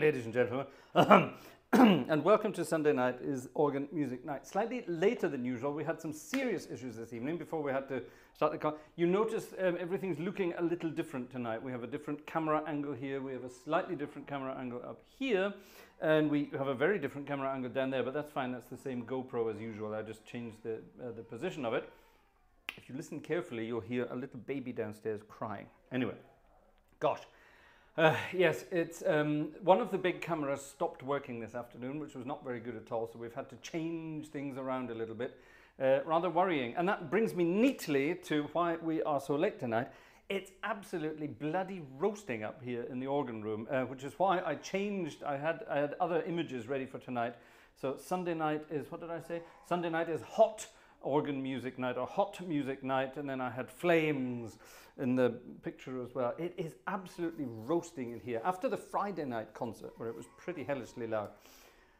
Ladies and gentlemen, and welcome to Sunday night is organ music night. Slightly later than usual. We had some serious issues this evening before we had to start the car. You notice um, everything's looking a little different tonight. We have a different camera angle here. We have a slightly different camera angle up here, and we have a very different camera angle down there. But that's fine. That's the same GoPro as usual. I just changed the uh, the position of it. If you listen carefully, you'll hear a little baby downstairs crying. Anyway, gosh. Uh, yes, it's um, one of the big cameras stopped working this afternoon, which was not very good at all. So we've had to change things around a little bit. Uh, rather worrying. And that brings me neatly to why we are so late tonight. It's absolutely bloody roasting up here in the organ room, uh, which is why I changed. I had I had other images ready for tonight. So Sunday night is what did I say? Sunday night is hot organ music night or hot music night, and then I had flames in the picture as well. It is absolutely roasting in here. After the Friday night concert, where it was pretty hellishly loud,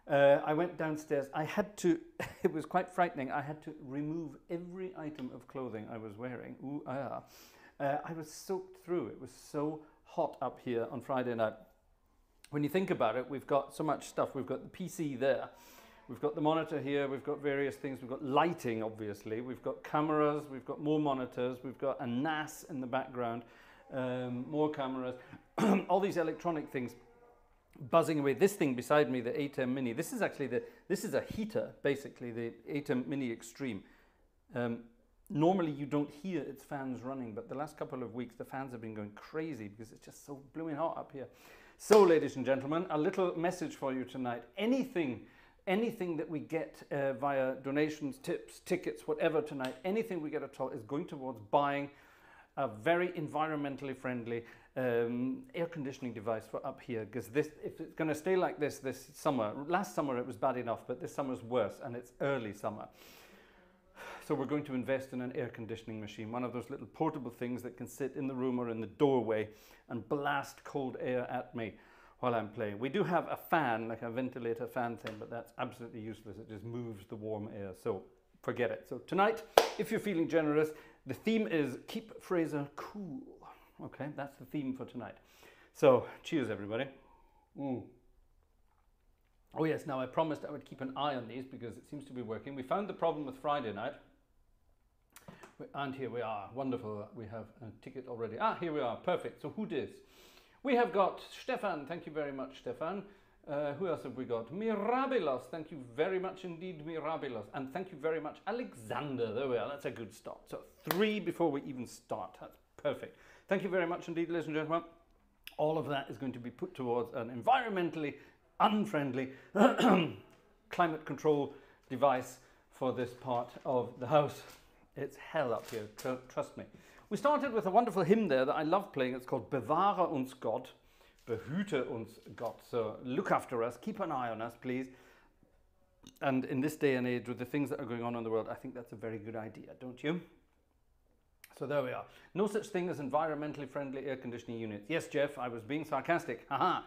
uh, I went downstairs. I had to, it was quite frightening. I had to remove every item of clothing I was wearing. Ooh, ah. Uh, I was soaked through. It was so hot up here on Friday night. When you think about it, we've got so much stuff. We've got the PC there. We've got the monitor here, we've got various things, we've got lighting obviously, we've got cameras, we've got more monitors, we've got a NAS in the background, um, more cameras, all these electronic things buzzing away. This thing beside me, the ATEM Mini, this is actually the, this is a heater basically, the ATEM Mini Extreme. Um, normally you don't hear its fans running, but the last couple of weeks the fans have been going crazy because it's just so blooming hot up here. So ladies and gentlemen, a little message for you tonight. Anything anything that we get uh, via donations, tips, tickets, whatever tonight, anything we get at all is going towards buying a very environmentally friendly um, air conditioning device for up here because this if it's going to stay like this this summer last summer it was bad enough but this summer's worse and it's early summer. So we're going to invest in an air conditioning machine one of those little portable things that can sit in the room or in the doorway and blast cold air at me while I'm playing. We do have a fan, like a ventilator fan thing, but that's absolutely useless. It just moves the warm air, so forget it. So tonight, if you're feeling generous, the theme is keep Fraser cool. Okay, that's the theme for tonight. So cheers, everybody. Mm. Oh yes, now I promised I would keep an eye on these because it seems to be working. We found the problem with Friday night. And here we are, wonderful. We have a ticket already. Ah, here we are, perfect. So who dis? We have got Stefan, thank you very much, Stefan. Uh, who else have we got? Mirabilos, thank you very much indeed, Mirabilos. And thank you very much, Alexander. There we are, that's a good start. So three before we even start. That's perfect. Thank you very much indeed, ladies and gentlemen. All of that is going to be put towards an environmentally unfriendly climate control device for this part of the house. It's hell up here, tr trust me. We started with a wonderful hymn there that I love playing. It's called Bewahre uns Gott, Behüte uns Gott. So look after us, keep an eye on us, please. And in this day and age, with the things that are going on in the world, I think that's a very good idea, don't you? So there we are. No such thing as environmentally friendly air conditioning units. Yes, Jeff, I was being sarcastic. Haha,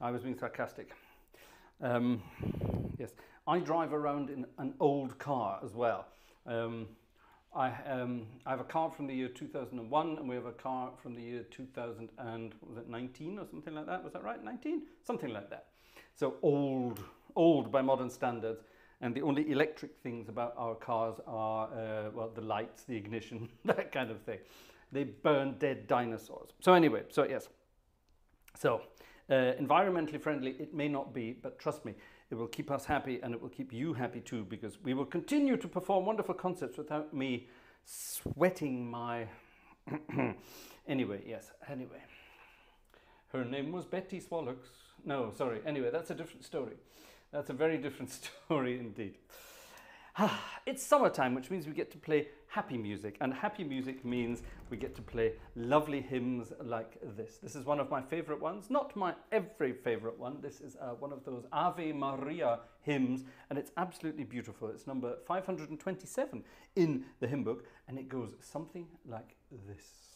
I was being sarcastic. Um, yes, I drive around in an old car as well. Um, I, um, I have a car from the year 2001 and we have a car from the year 2000 and was it 19 or something like that? Was that right? 19? Something like that. So old, old by modern standards. And the only electric things about our cars are, uh, well, the lights, the ignition, that kind of thing. They burn dead dinosaurs. So anyway, so yes. So uh, environmentally friendly, it may not be, but trust me, it will keep us happy and it will keep you happy too because we will continue to perform wonderful concerts without me sweating my... anyway, yes, anyway. Her name was Betty Swallocks. No, sorry. Anyway, that's a different story. That's a very different story indeed. it's summertime, which means we get to play happy music. And happy music means we get to play lovely hymns like this. This is one of my favorite ones, not my every favorite one. This is uh, one of those Ave Maria hymns, and it's absolutely beautiful. It's number 527 in the hymn book, and it goes something like this.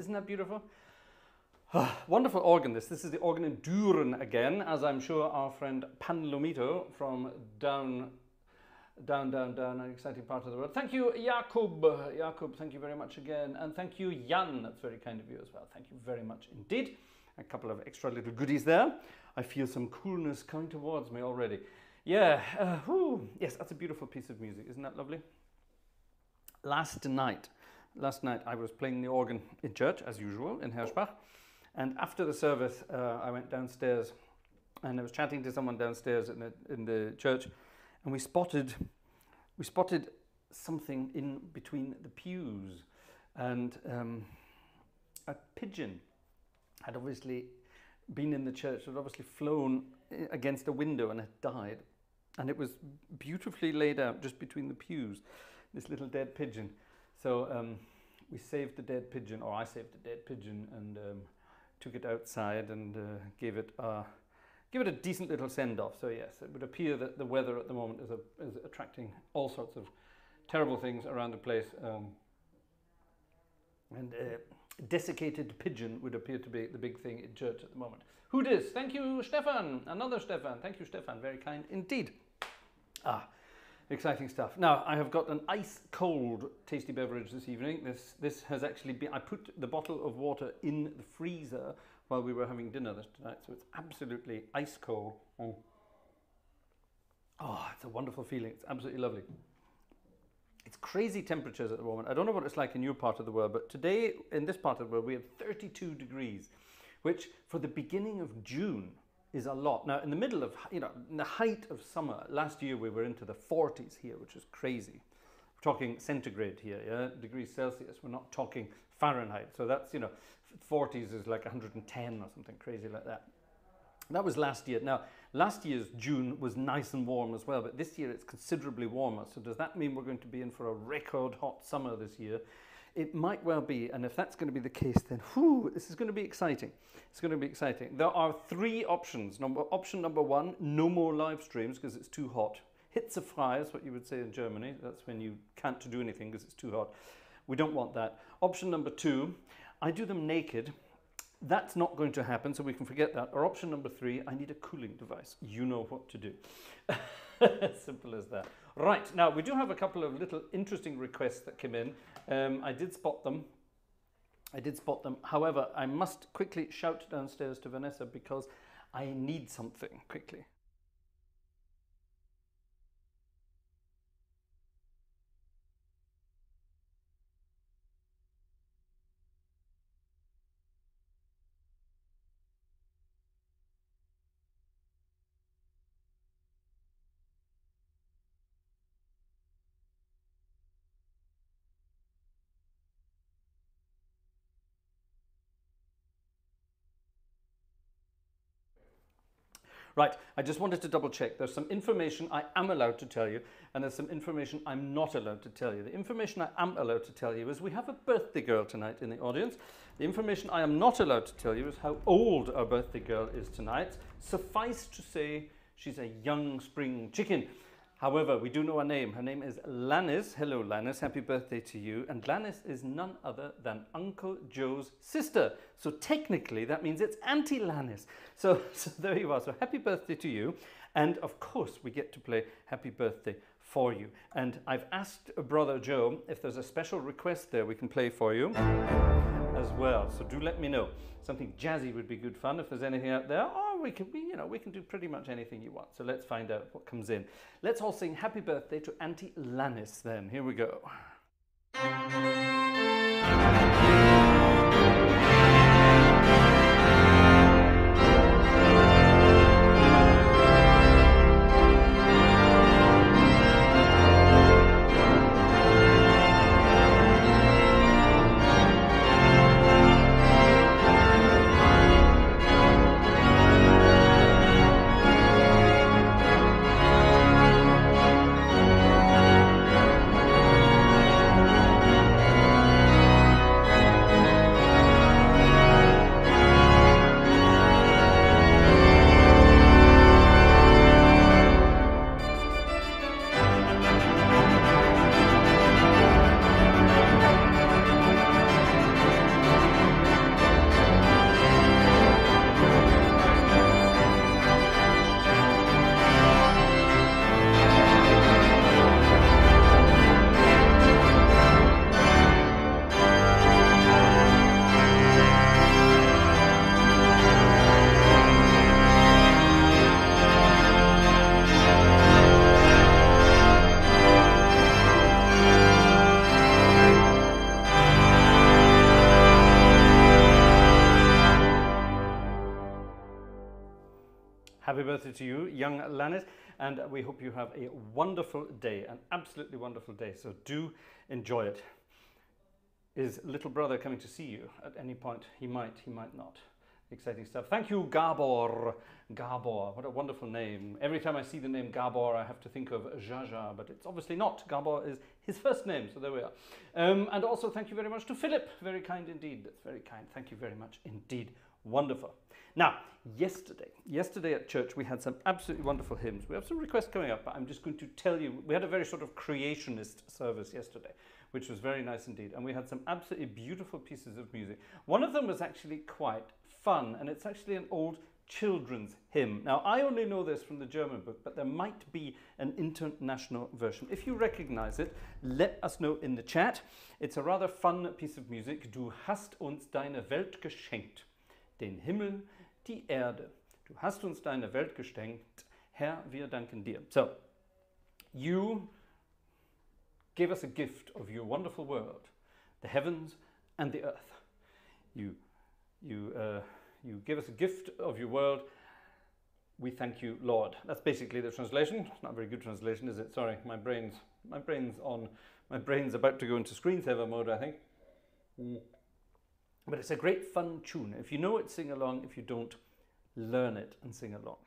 Isn't that beautiful? Wonderful organ this. This is the organ in Düren again, as I'm sure our friend Pan Lomito from down, down, down, down, an exciting part of the world. Thank you, Jakub. Jakub, thank you very much again. And thank you, Jan. That's very kind of you as well. Thank you very much indeed. A couple of extra little goodies there. I feel some coolness coming towards me already. Yeah, uh, yes, that's a beautiful piece of music. Isn't that lovely? Last night, last night I was playing the organ in church, as usual, in Herschbach. And after the service, uh, I went downstairs and I was chatting to someone downstairs in the, in the church, and we spotted, we spotted something in between the pews, and um, a pigeon had obviously been in the church, had obviously flown against a window and had died, and it was beautifully laid out just between the pews, this little dead pigeon. So um, we saved the dead pigeon, or I saved the dead pigeon, and um, took it outside and uh, gave it a give it a decent little send off. So yes, it would appear that the weather at the moment is, a, is attracting all sorts of terrible things around the place. Um, and uh, desiccated pigeon would appear to be the big thing in church at the moment. Who dis? Thank you, Stefan. Another Stefan. Thank you, Stefan. Very kind indeed. Ah, Exciting stuff. Now, I have got an ice cold tasty beverage this evening. This, this has actually been, I put the bottle of water in the freezer while we were having dinner this tonight, so it's absolutely ice cold. Oh. oh, it's a wonderful feeling. It's absolutely lovely. It's crazy temperatures at the moment. I don't know what it's like in your part of the world, but today in this part of the world we have 32 degrees, which for the beginning of June is a lot. Now, in the middle of, you know, in the height of summer, last year we were into the 40s here, which is crazy. We're talking centigrade here, yeah, degrees Celsius. We're not talking Fahrenheit. So that's, you know, 40s is like 110 or something crazy like that. That was last year. Now, last year's June was nice and warm as well, but this year it's considerably warmer. So does that mean we're going to be in for a record hot summer this year? It might well be, and if that's going to be the case, then whew, this is going to be exciting. It's going to be exciting. There are three options. Number, option number one, no more live streams because it's too hot. Hitzefrei is what you would say in Germany. That's when you can't do anything because it's too hot. We don't want that. Option number two, I do them naked. That's not going to happen, so we can forget that. Or option number three, I need a cooling device. You know what to do. Simple as that. Right, now we do have a couple of little interesting requests that came in. Um, I did spot them. I did spot them. However, I must quickly shout downstairs to Vanessa because I need something quickly. Right, I just wanted to double check. There's some information I am allowed to tell you, and there's some information I'm not allowed to tell you. The information I am allowed to tell you is we have a birthday girl tonight in the audience. The information I am not allowed to tell you is how old our birthday girl is tonight. Suffice to say, she's a young spring chicken. However, we do know her name. Her name is Lannis. Hello, Lannis. Happy birthday to you. And Lannis is none other than Uncle Joe's sister. So technically, that means it's Auntie Lannis. So, so there you are. So happy birthday to you. And of course, we get to play Happy Birthday for you. And I've asked Brother Joe if there's a special request there we can play for you as well. So do let me know. Something jazzy would be good fun if there's anything out there. Or we can, we, you know, we can do pretty much anything you want. So let's find out what comes in. Let's all sing happy birthday to Auntie Lannis then. Here we go. To you, young Lannis, and we hope you have a wonderful day, an absolutely wonderful day. So do enjoy it. Is little brother coming to see you at any point? He might, he might not. Exciting stuff. Thank you, Gabor. Gabor, what a wonderful name. Every time I see the name Gabor, I have to think of Zsa Zsa, but it's obviously not. Gabor is his first name, so there we are. Um, and also thank you very much to Philip. Very kind indeed. That's very kind. Thank you very much indeed. Wonderful. Now, yesterday, yesterday at church, we had some absolutely wonderful hymns. We have some requests coming up, but I'm just going to tell you, we had a very sort of creationist service yesterday, which was very nice indeed. And we had some absolutely beautiful pieces of music. One of them was actually quite fun, and it's actually an old children's hymn. Now, I only know this from the German book, but there might be an international version. If you recognize it, let us know in the chat. It's a rather fun piece of music. Du hast uns deine Welt geschenkt, den Himmel, die Erde. Du hast uns deine Welt geschenkt, Herr, wir danken dir. So, you gave us a gift of your wonderful world, the heavens and the earth. You you, uh, you give us a gift of your world. We thank you, Lord. That's basically the translation. It's not a very good translation, is it? Sorry, my brain's my brain's on. My brain's about to go into screensaver mode, I think. Mm. But it's a great fun tune. If you know it, sing along. If you don't, learn it and sing along.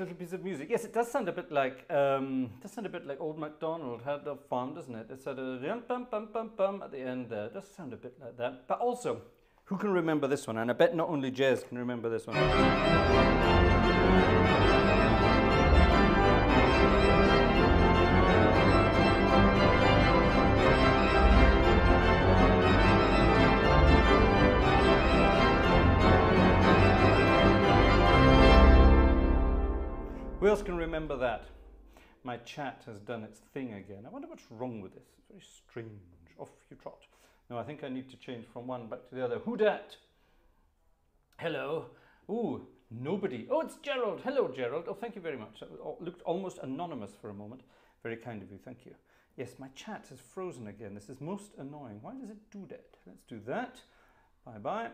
Little piece of music. Yes, it does sound a bit like um, does sound a bit like Old MacDonald had a farm, doesn't it? It's had a bum bum bum bum at the end there. It does sound a bit like that. But also, who can remember this one? And I bet not only Jez can remember this one. Who else can remember that? My chat has done its thing again. I wonder what's wrong with this. It's very strange. Off you trot. No, I think I need to change from one back to the other. Who dat? Hello. Ooh, nobody. Oh, it's Gerald. Hello, Gerald. Oh, thank you very much. That looked almost anonymous for a moment. Very kind of you. Thank you. Yes, my chat has frozen again. This is most annoying. Why does it do that? Let's do that. Bye-bye.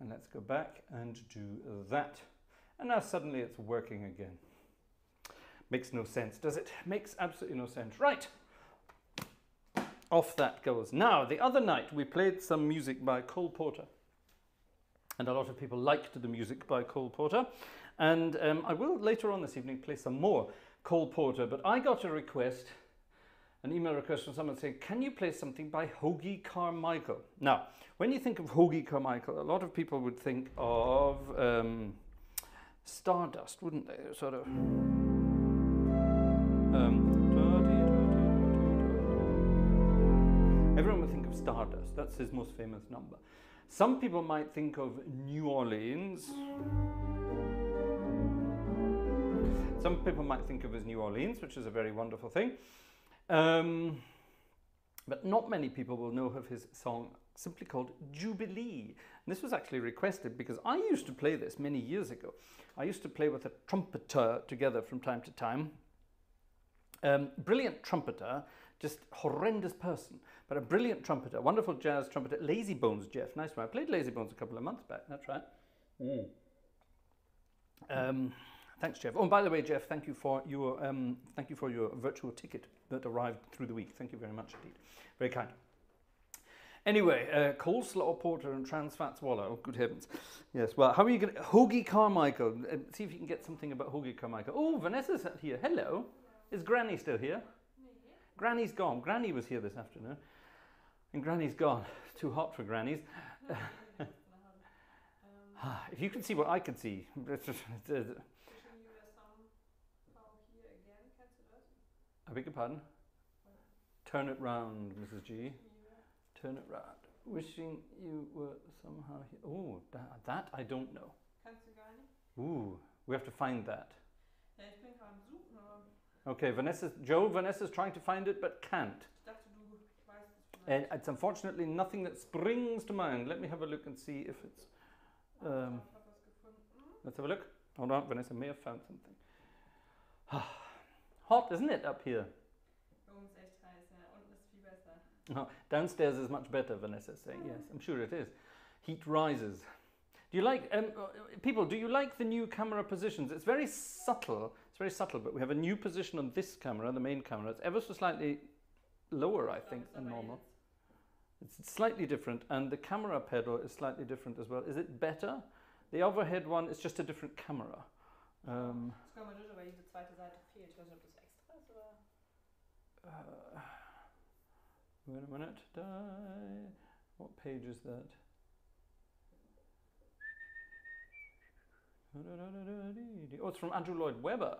And let's go back and do that. And now suddenly it's working again. Makes no sense, does it? Makes absolutely no sense. Right. Off that goes. Now, the other night we played some music by Cole Porter. And a lot of people liked the music by Cole Porter. And um, I will later on this evening play some more Cole Porter. But I got a request, an email request from someone saying, Can you play something by Hoagy Carmichael? Now, when you think of Hoagy Carmichael, a lot of people would think of um, Stardust, wouldn't they? Sort of. Um, everyone would think of Stardust. That's his most famous number. Some people might think of New Orleans. Some people might think of as New Orleans, which is a very wonderful thing. Um, but not many people will know of his song simply called Jubilee. And this was actually requested because I used to play this many years ago. I used to play with a trumpeter together from time to time. Um, brilliant trumpeter, just horrendous person, but a brilliant trumpeter, wonderful jazz trumpeter, Lazy Bones Jeff, nice one. I played Lazy Bones a couple of months back, that's right. Mm. Um, thanks, Jeff. Oh, and by the way, Jeff, thank you for your um, thank you for your virtual ticket that arrived through the week. Thank you very much indeed. Very kind. Anyway, uh, coleslaw porter and trans fat swallow. Oh, good heavens. Yes, well, how are you going to... Hoagy Carmichael. Uh, see if you can get something about Hoagy Carmichael. Oh, Vanessa's here. Hello. Is Granny still here? Granny's gone. Granny was here this afternoon. And Granny's gone. It's too hot for Granny's. Ah, if you can see what I can see. Uh, I beg your pardon? Turn it round, Mrs. G. Turn it round. Wishing you were somehow here. Oh, that, that I don't know. Ooh, we have to find that. Okay, Vanessa, Joe, Vanessa's trying to find it but can't. And it's unfortunately nothing that springs to mind. Let me have a look and see if it's. Um, let's have a look. Hold on, Vanessa may have found something. Hot, isn't it, up here? Oh, downstairs is much better, Vanessa saying. Yes, I'm sure it is. Heat rises. Do you like, um, people, do you like the new camera positions? It's very subtle. It's very subtle, but we have a new position on this camera, the main camera. It's ever so slightly lower, I think, than normal. It's slightly different, and the camera pedal is slightly different as well. Is it better? The overhead one is just a different camera. Um, uh, wait a minute. Die. What page is that? Oh, it's from Andrew Lloyd Webber.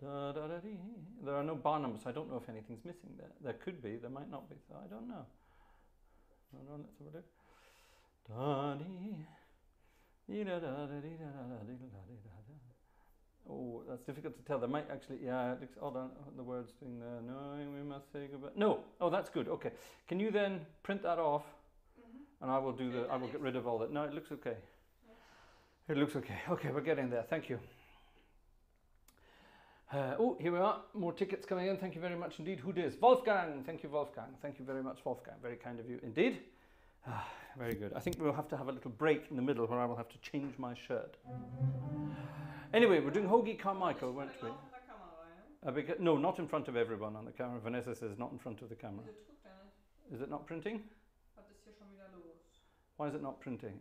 There are no bar numbers, so I don't know if anything's missing there. There could be, there might not be, so I don't know. Hold on, let's have a look. Oh, that's difficult to tell. There might actually, yeah, it looks, hold on, the words doing there. No, we must say goodbye. No, oh, that's good. Okay. Can you then print that off? Mm -hmm. And I will do the, I will get rid of all that. No, it looks okay. It looks okay. Okay, we're getting there. Thank you. Uh, oh, here we are. More tickets coming in. Thank you very much indeed. Who does? Wolfgang. Thank you, Wolfgang. Thank you very much, Wolfgang. Very kind of you indeed. Ah, very good. I think we'll have to have a little break in the middle where I will have to change my shirt. Anyway, we're doing Hoagy Carmichael, weren't we? Uh, no, not in front of everyone on the camera. Vanessa says not in front of the camera. Is it not printing? Why is it not printing?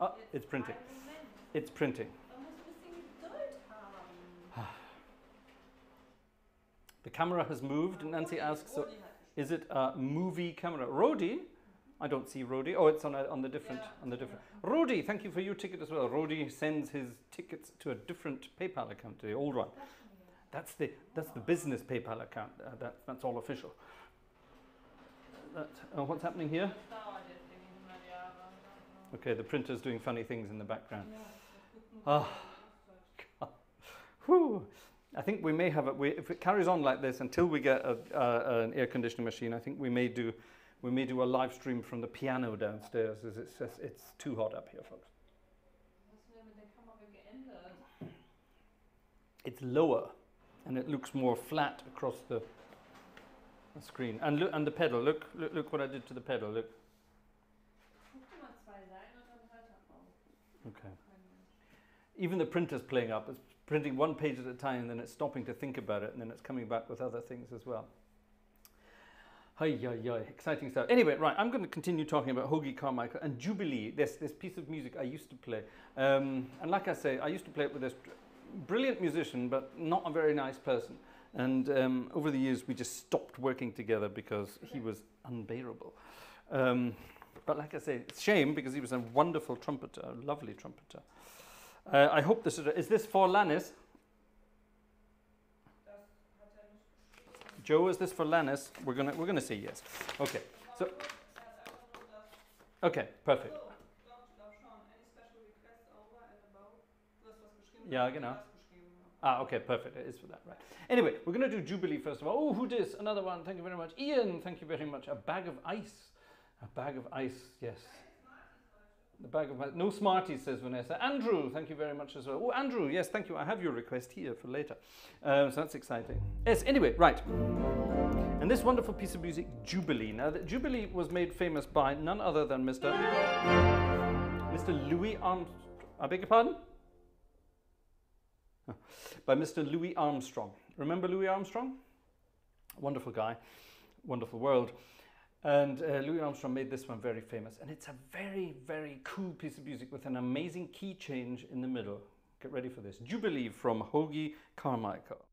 Oh, it's printing. It's printing. The camera has moved, and Nancy asks, so is it a movie camera? Rodi? I don't see Rodi. Oh, it's on, a, on the different, Yeah. on the different. Rodi, thank you for your ticket as well. Rodi sends his tickets to a different PayPal account, the old one. That's the, that's the business PayPal account. Uh, that, that's all official. That, uh, what's happening here? Okay, the printer's doing funny things in the background. Ja, das wird Ah. Whew. I think we may have it. If it carries on like this until we get a, uh, an air conditioning machine, I think we may do, we may do a live stream from the piano downstairs. As it's just, it's too hot up here, folks. Was ist denn mit der Kamera geändert? It's lower, and it looks more flat across the, the screen. And look, and the pedal. Look, look, look what I did to the pedal. Look. Even the printer's playing up. It's printing one page at a time, and then it's stopping to think about it, and then it's coming back with other things as well. Hi, hi, hi. Exciting stuff. Anyway, right, I'm going to continue talking about Hoagy Carmichael and Jubilee, this, this piece of music I used to play. Um, and like I say, I used to play it with this brilliant musician, but not a very nice person. And um, over the years, we just stopped working together because he was unbearable. Um, but like I say, it's shame because he was a wonderful trumpeter, a lovely trumpeter. Uh, I hope this is, is this for Lannis? Joe, is this for Lannis? We're gonna we're gonna say yes. Okay. So okay, perfect. Das geschrieben, ja. Ah, okay, perfect. It is for that, right? Anyway, we're gonna do Jubilee first of all. Oh, who dis? Another one. Thank you very much, Ian. Thank you very much. A bag of ice. A bag of ice. Yes. The bag of ice. No Smarties, says Vanessa. Andrew, thank you very much as well. Oh, Andrew, yes, thank you. I have your request here for later. Um, so that's exciting. Yes, anyway, right. And this wonderful piece of music, Jubilee. Now, the Jubilee was made famous by none other than Mr. Mr. Louis Armstrong. I beg your pardon? By Mr. Louis Armstrong. Remember Louis Armstrong? Wonderful guy, wonderful world. And uh, Louis Armstrong made this one very famous. And it's a very, very cool piece of music with an amazing key change in the middle. Get ready for this. Jubilee from Hoagy Carmichael.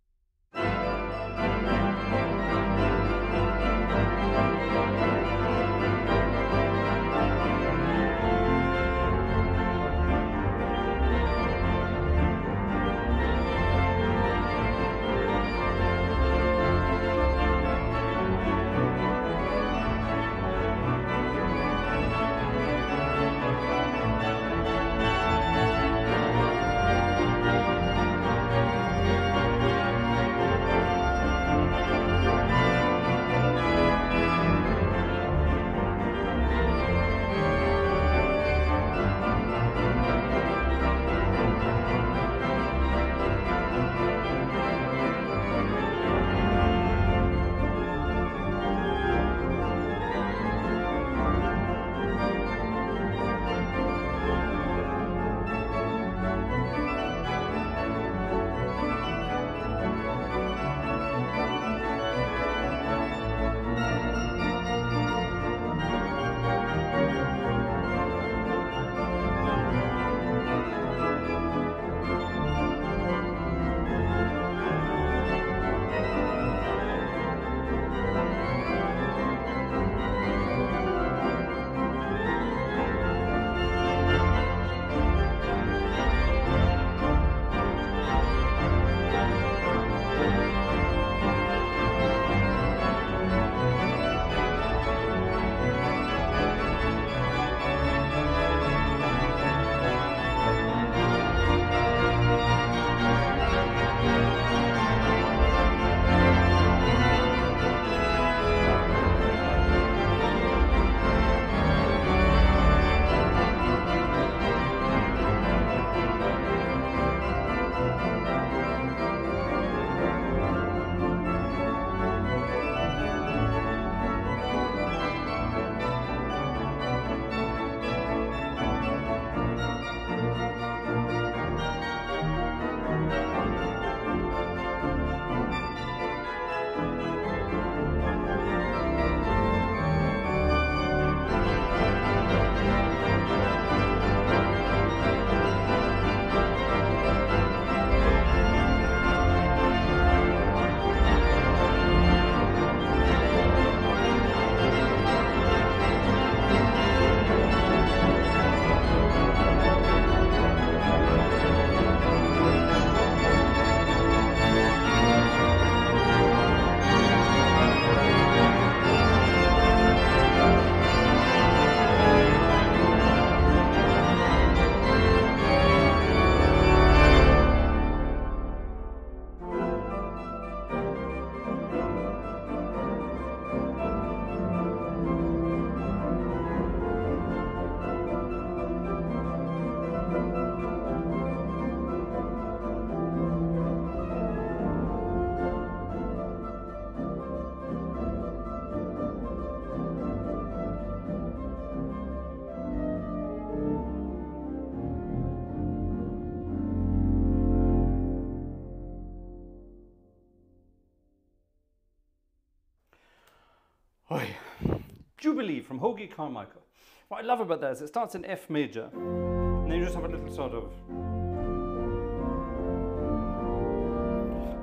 Jubilee from Hoagy Carmichael. What I love about that is it starts in F major, and then you just have a little sort of.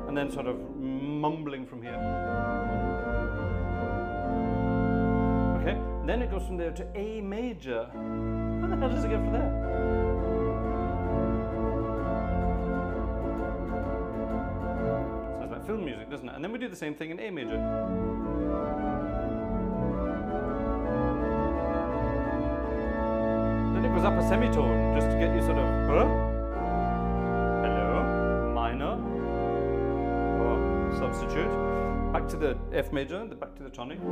And then sort of mumbling from here. Okay, then it goes from there to A major. How the hell does it get from there? Sounds like film music, doesn't it? And then we do the same thing in A major. Goes up a semitone just to get you sort of, huh? Hello? Minor? Or substitute. Back to the F major, the back to the tonic. And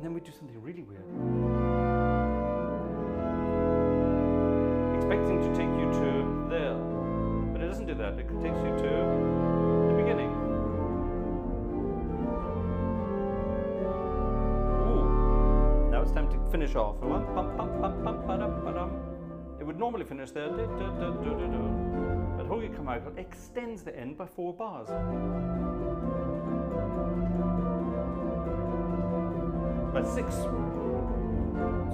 then we do something really weird. Expecting to take you to there. But it doesn't do that. It takes you to finish off. It would normally finish there. But Hoagy Carmichael extends the end by four bars. By six.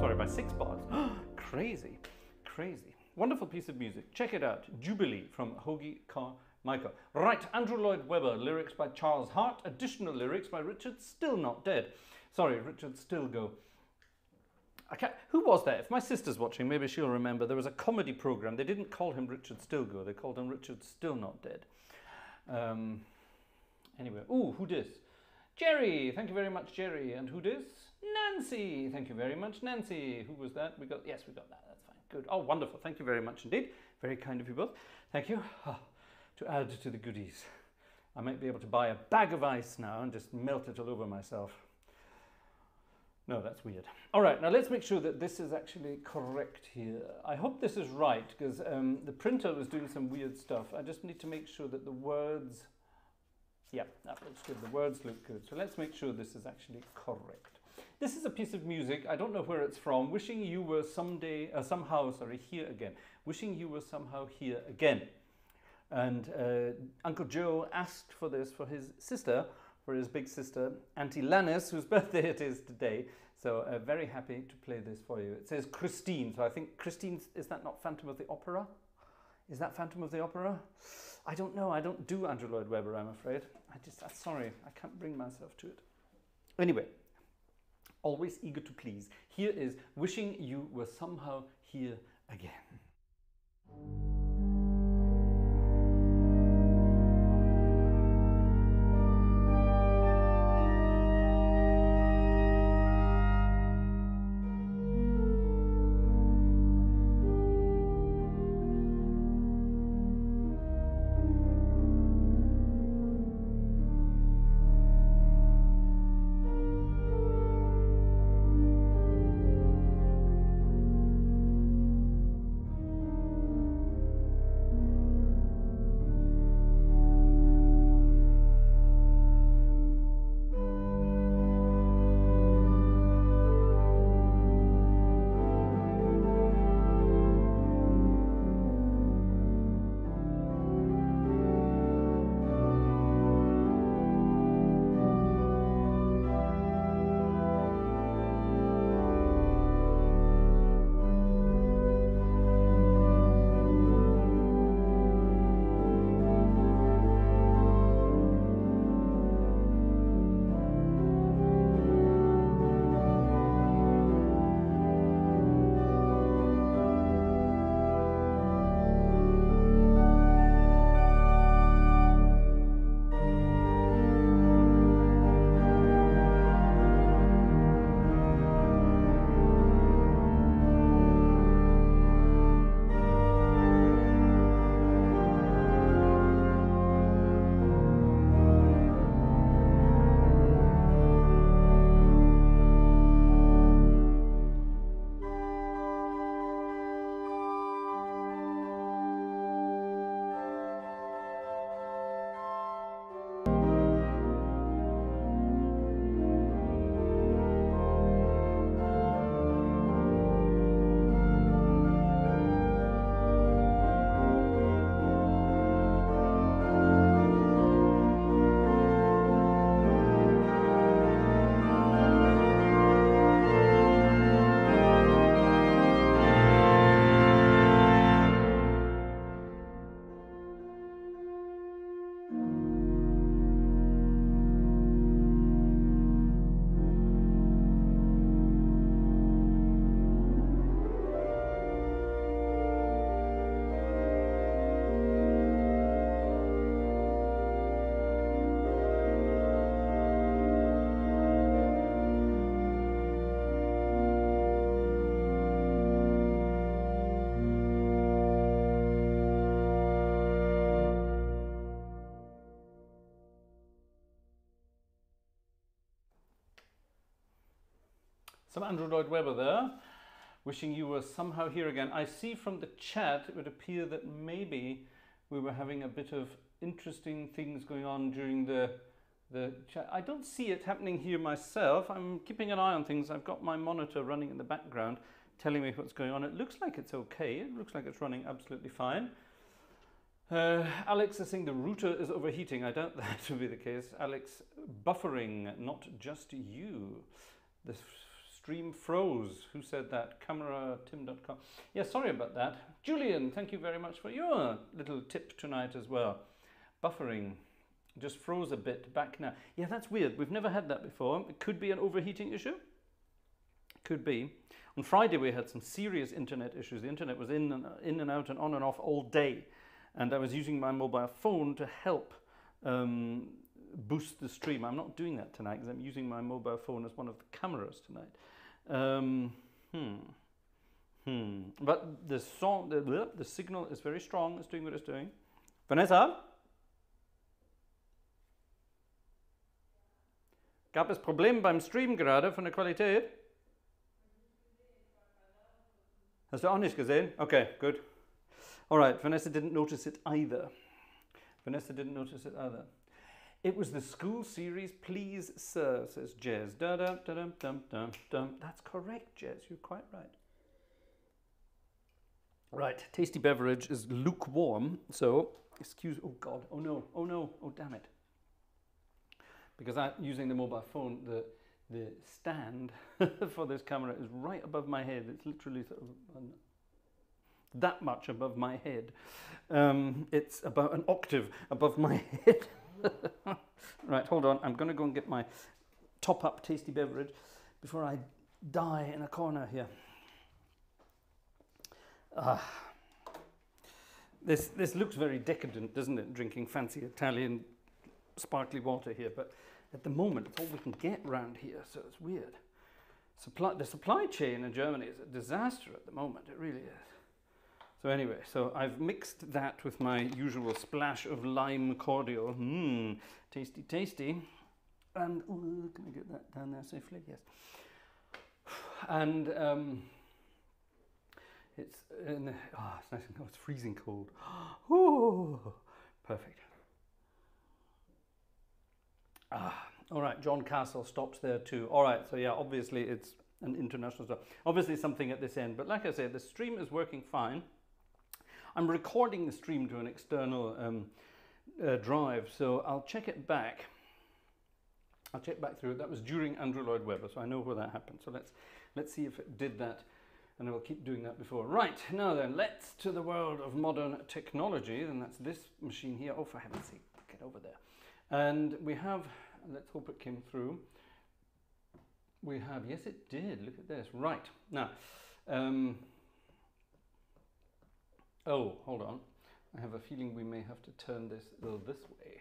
Sorry, by six bars. crazy, crazy. Wonderful piece of music. Check it out. Jubilee from Hoagy Carmichael. Right, Andrew Lloyd Webber, lyrics by Charles Hart, additional lyrics by Richard Still Not Dead. Sorry, Richard Stilgoe. Who was that? If my sister's watching, maybe she'll remember. There was a comedy program. They didn't call him Richard Stilgoe. They called him Richard Still Not Dead. Um, anyway, ooh, who dis? Jerry, thank you very much, Jerry. And who dis? Nancy, thank you very much, Nancy. Who was that? We got yes, we got that. That's fine. Good. Oh, wonderful. Thank you very much indeed. Very kind of you both. Thank you. Ah, to add to the goodies, I might be able to buy a bag of ice now and just melt it all over myself. No, that's weird. All right, now let's make sure that this is actually correct here. I hope this is right because um, the printer was doing some weird stuff. I just need to make sure that the words, yeah, that looks good. The words look good. So let's make sure this is actually correct. This is a piece of music. I don't know where it's from. Wishing you were someday, uh, somehow, sorry, here again. Wishing you were somehow here again. And uh, Uncle Joe asked for this for his sister, for his big sister, Auntie Lannis, whose birthday it is today. So uh, very happy to play this for you. It says Christine. So I think Christine, is that not Phantom of the Opera? Is that Phantom of the Opera? I don't know. I don't do Andrew Lloyd Webber, I'm afraid. I just, I'm sorry, I can't bring myself to it. Anyway, always eager to please. Here is Wishing You Were Somehow Here Again. Some Andrew Webber there. Wishing you were somehow here again. I see from the chat it would appear that maybe we were having a bit of interesting things going on during the the chat. I don't see it happening here myself. I'm keeping an eye on things. I've got my monitor running in the background telling me what's going on. It looks like it's okay. It looks like it's running absolutely fine. Uh, Alex is saying the router is overheating. I doubt that to be the case. Alex, buffering, not just you. The f- stream froze. Who said that? camera Cameratim.com. Yeah, sorry about that. Julian, thank you very much for your little tip tonight as well. Buffering just froze a bit back now. Yeah, that's weird. We've never had that before. It could be an overheating issue. Could be. On Friday, we had some serious internet issues. The internet was in and, in and out and on and off all day. And I was using my mobile phone to help um, boost the stream. I'm not doing that tonight because I'm using my mobile phone as one of the cameras tonight. Um, hmm. Hmm. But the song, the, the signal is very strong. It's doing what it's doing. Vanessa? Gab es Probleme beim Stream gerade von der Qualität? Hast du auch nicht gesehen? Okay, good. All right, Vanessa didn't notice it either. Vanessa didn't notice it either. It was the school series, Please Sir, says Jez. Da dum dum dum dum. That's correct, Jez. You're quite right. Right, tasty beverage is lukewarm. So, excuse. Oh God. Oh no. Oh no. Oh damn it. Because I'm using the mobile phone, the the stand for this camera is right above my head. It's literally sort of an, that much above my head. Um, it's about an octave above my head. right, hold on. I'm going to go and get my top up tasty beverage before I die in a corner here. Ah. This, this looks very decadent, doesn't it? Drinking fancy Italian sparkly water here, but at the moment it's all we can get round here, so it's weird. Supply, the supply chain in Germany is a disaster at the moment, it really is. So anyway, so I've mixed that with my usual splash of lime cordial. Mmm, tasty, tasty. And, ooh, can I get that down there safely? Yes. And um, it's, in oh, it's nice and cold. It's freezing cold. Ooh, perfect. Ah, all right, John Castle stops there too. All right, so yeah, obviously it's an international stop. Obviously something at this end, but like I said, the stream is working fine. I'm recording the stream to an external um, uh, drive, so I'll check it back. I'll check back through it. That was during Andrew Lloyd Webber, so I know where that happened. So let's let's see if it did that, and I will keep doing that before. Right now then, let's to the world of modern technology, and that's this machine here. Oh, for heaven's sake, get over there. And we have. Let's hope it came through. We have. Yes, it did. Look at this. Right now. Um, Oh, hold on. I have a feeling we may have to turn this this way.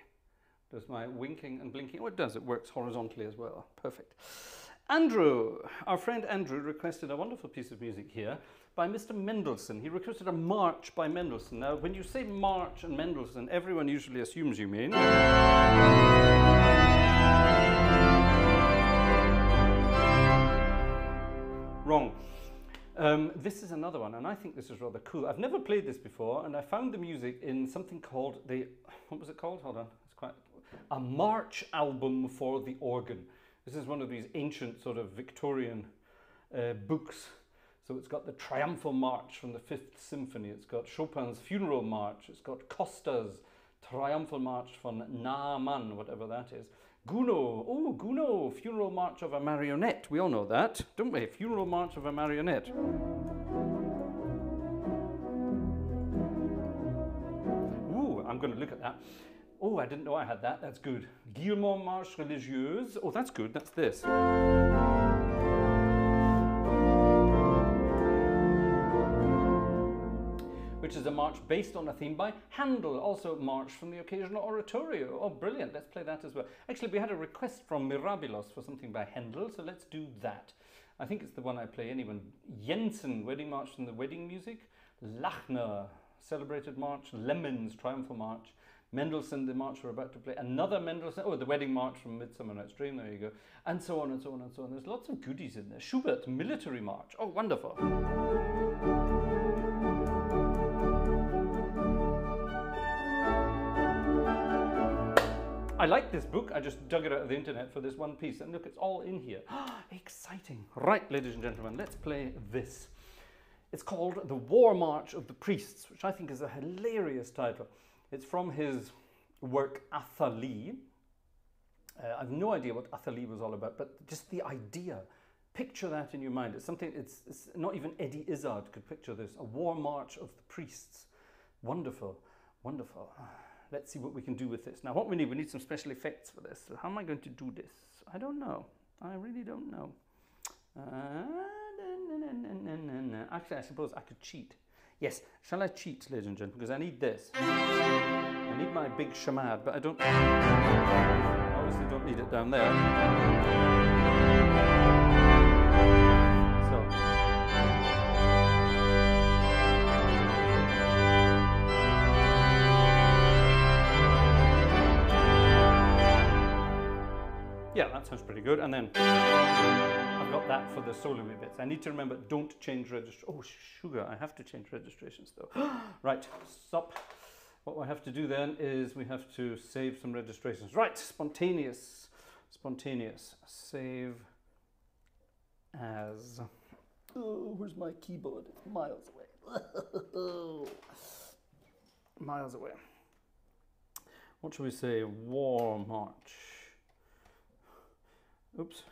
Does my winking and blinking? Oh, it does. It works horizontally as well. Perfect. Andrew, our friend Andrew requested a wonderful piece of music here by Mr. Mendelssohn. He requested a march by Mendelssohn. Now, when you say march and Mendelssohn, everyone usually assumes you mean. Wrong. Um, this is another one, and I think this is rather cool. I've never played this before, and I found the music in something called the what was it called? Hold on, it's quite a march album for the organ. This is one of these ancient sort of Victorian uh, books. So it's got the Triumphal March from the Fifth Symphony. It's got Chopin's Funeral March. It's got Costa's Triumphal March from Naaman, whatever that is. Gounod, oh, Gounod, Funeral March of a Marionette. We all know that, don't we? Funeral March of a Marionette. Ooh, I'm going to look at that. Oh, I didn't know I had that. That's good. Guilmant Marche Religieuse. Oh, that's good. That's this. Which is a march based on a theme by Handel, also March from the occasional oratorio. Oh, brilliant. Let's play that as well. Actually, we had a request from Mirabilos for something by Handel, so let's do that. I think it's the one I play anyway. Jensen, Wedding March from the Wedding Music. Lachner, Celebrated March. Lemmens, Triumphal March. Mendelssohn, the march we're about to play, another Mendelssohn, oh, the wedding march from Midsummer Night's Dream, there you go, and so on and so on and so on. There's lots of goodies in there. Schubert, military march. Oh, wonderful. I like this book. I just dug it out of the internet for this one piece. And look, it's all in here. Exciting. Right, ladies and gentlemen, let's play this. It's called The War March of the Priests, which I think is a hilarious title. It's from his work Athalie. Uh, I've no idea what Athalie was all about, but just the idea. Picture that in your mind. It's something, it's, it's not even Eddie Izzard could picture this. A war march of the priests. Wonderful, wonderful let's see what we can do with this. Now what we need, we need some special effects for this. So how am I going to do this? I don't know. I really don't know. Uh, Actually, I suppose I could cheat. Yes, shall I cheat, ladies and gentlemen? Because I need this. I need my big chamade, but I don't... Obviously don't need it down there. Sounds pretty good. And then I've got that for the solo bits. I need to remember, don't change registration. Oh, sugar, I have to change registrations though. right, stop. What we have to do then is we have to save some registrations. Right, spontaneous, spontaneous, save as. Oh, where's my keyboard? It's miles away. miles away. What should we say? War March. Oops.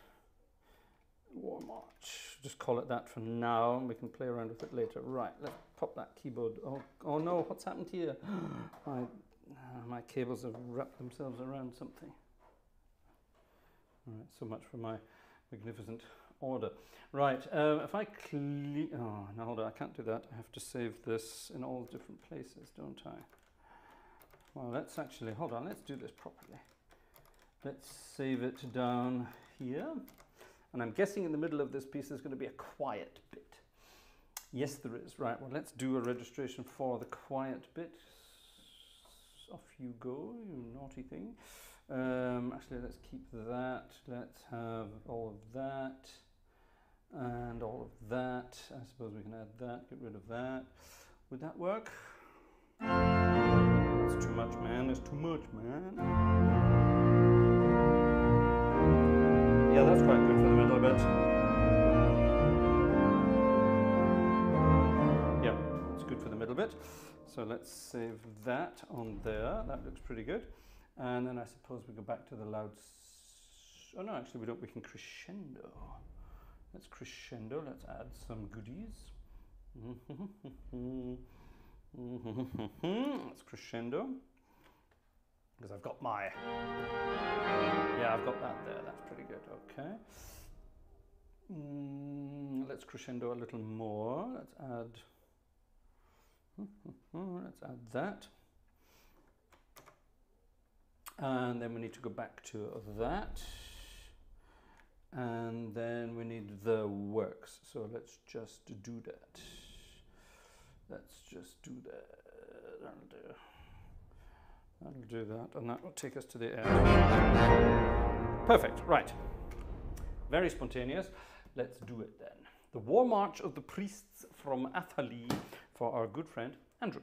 War March. Just call it that for now. And we can play around with it later. Right, let's pop that keyboard. Oh, oh no, what's happened here? my, uh, my cables have wrapped themselves around something. All right, so much for my magnificent order. Right, um, if I clean, oh, no, hold on, I can't do that. I have to save this in all different places, don't I? Well, let's actually, hold on, let's do this properly. Let's save it down here. And I'm guessing in the middle of this piece there's going to be a quiet bit. Yes, there is. Right, well, let's do a registration for the quiet bit. Off you go, you naughty thing. Um, actually, let's keep that. Let's have all of that and all of that. I suppose we can add that, get rid of that. Would that work? It's too much, man. It's too much, man. Yeah, that's quite good for the middle bit. Yeah, it's good for the middle bit. So let's save that on there. That looks pretty good. And then I suppose we go back to the loud... oh no, actually we don't. We can crescendo. Let's crescendo. Let's add some goodies. let's crescendo because I've got my, yeah, I've got that there. That's pretty good. Okay. Mm, let's crescendo a little more. Let's add, let's add that. And then we need to go back to that. And then we need the works. So let's just do that. Let's just do that. That'll do. That, and that will take us to the end. Perfect, right. Very spontaneous. Let's do it then. The War March of the Priests from Athalie for our good friend Andrew.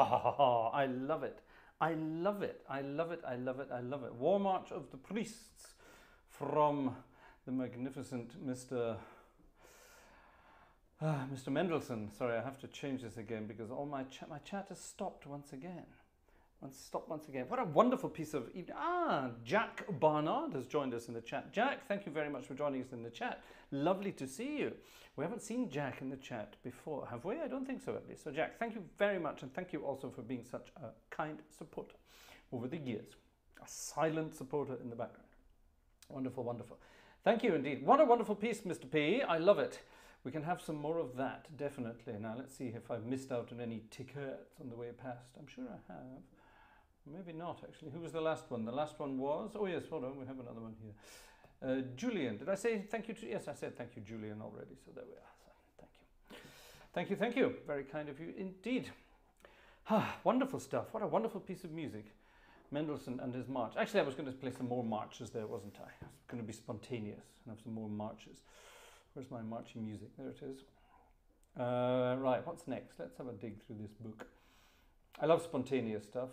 Oh, I love it. I love it. I love it. I love it. I love it. War March of the Priests from the magnificent Mr. Uh, Mr. Mendelssohn. Sorry, I have to change this again because all my chat, my chat has stopped once again. Once stop once again. What a wonderful piece of evening. Ah, Jack Barnard has joined us in the chat. Jack, thank you very much for joining us in the chat. Lovely to see you. We haven't seen Jack in the chat before, have we? I don't think so, at least. So, Jack, thank you very much, and thank you also for being such a kind supporter over the years. A silent supporter in the background. Wonderful, wonderful. Thank you indeed. What a wonderful piece, Mr. P. I love it. We can have some more of that, definitely. Now, let's see if I've missed out on any tickets on the way past. I'm sure I have. Maybe not, actually. Who was the last one? The last one was, oh yes, hold on, we have another one here. Uh, Julian, did I say thank you to, yes, I said thank you, Julian, already, so there we are. So, thank you. Thank you, thank you. Very kind of you indeed. Ah, wonderful stuff. What a wonderful piece of music. Mendelssohn and his march. Actually, I was going to play some more marches there, wasn't I? I was going to be spontaneous and have some more marches. Where's my marching music? There it is. Uh, right, what's next? Let's have a dig through this book. I love spontaneous stuff.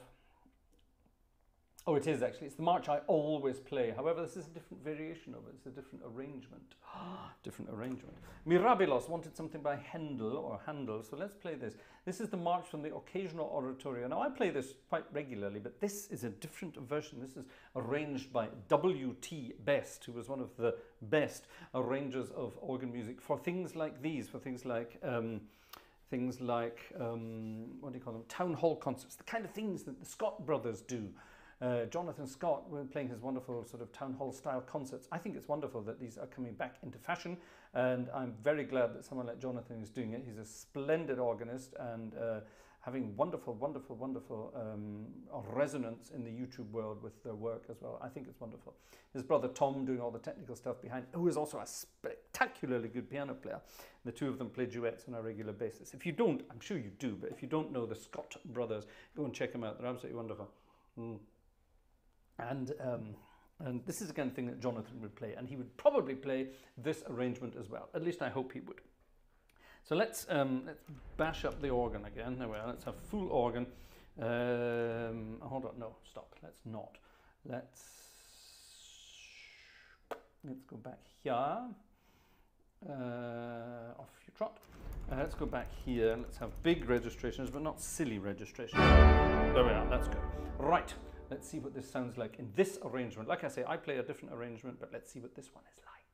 Oh, it is actually. It's the march I always play. However, this is a different variation of it. It's a different arrangement. different arrangement. Mirabilos wanted something by Handel or Handel, so let's play this. This is the march from the occasional oratorio. Now, I play this quite regularly, but this is a different version. This is arranged by W.T. Best, who was one of the best arrangers of organ music for things like these, for things like. Um, things like, um, what do you call them, town hall concerts, the kind of things that the Scott brothers do uh, Jonathan Scott playing his wonderful sort of town hall style concerts. I think it's wonderful that these are coming back into fashion, and I'm very glad that someone like Jonathan is doing it. He's a splendid organist and uh, having wonderful, wonderful, wonderful um, resonance in the YouTube world with their work as well. I think it's wonderful. His brother Tom doing all the technical stuff behind, who is also a spectacularly good piano player. The two of them play duets on a regular basis. If you don't, I'm sure you do, but if you don't know the Scott brothers, go and check them out. They're absolutely wonderful. Mm. And, um, and this is the kind of thing that Jonathan would play, and he would probably play this arrangement as well. At least I hope he would. So let's, um, let's bash up the organ again. There we are. Let's have full organ. Um, hold on. No, stop. Let's not. Let's let's go back here. Uh, off you trot. Uh, let's go back here. Let's have big registrations, but not silly registrations. There we are. That's good. Right. Let's see what this sounds like in this arrangement. Like I say, I play a different arrangement, but let's see what this one is like.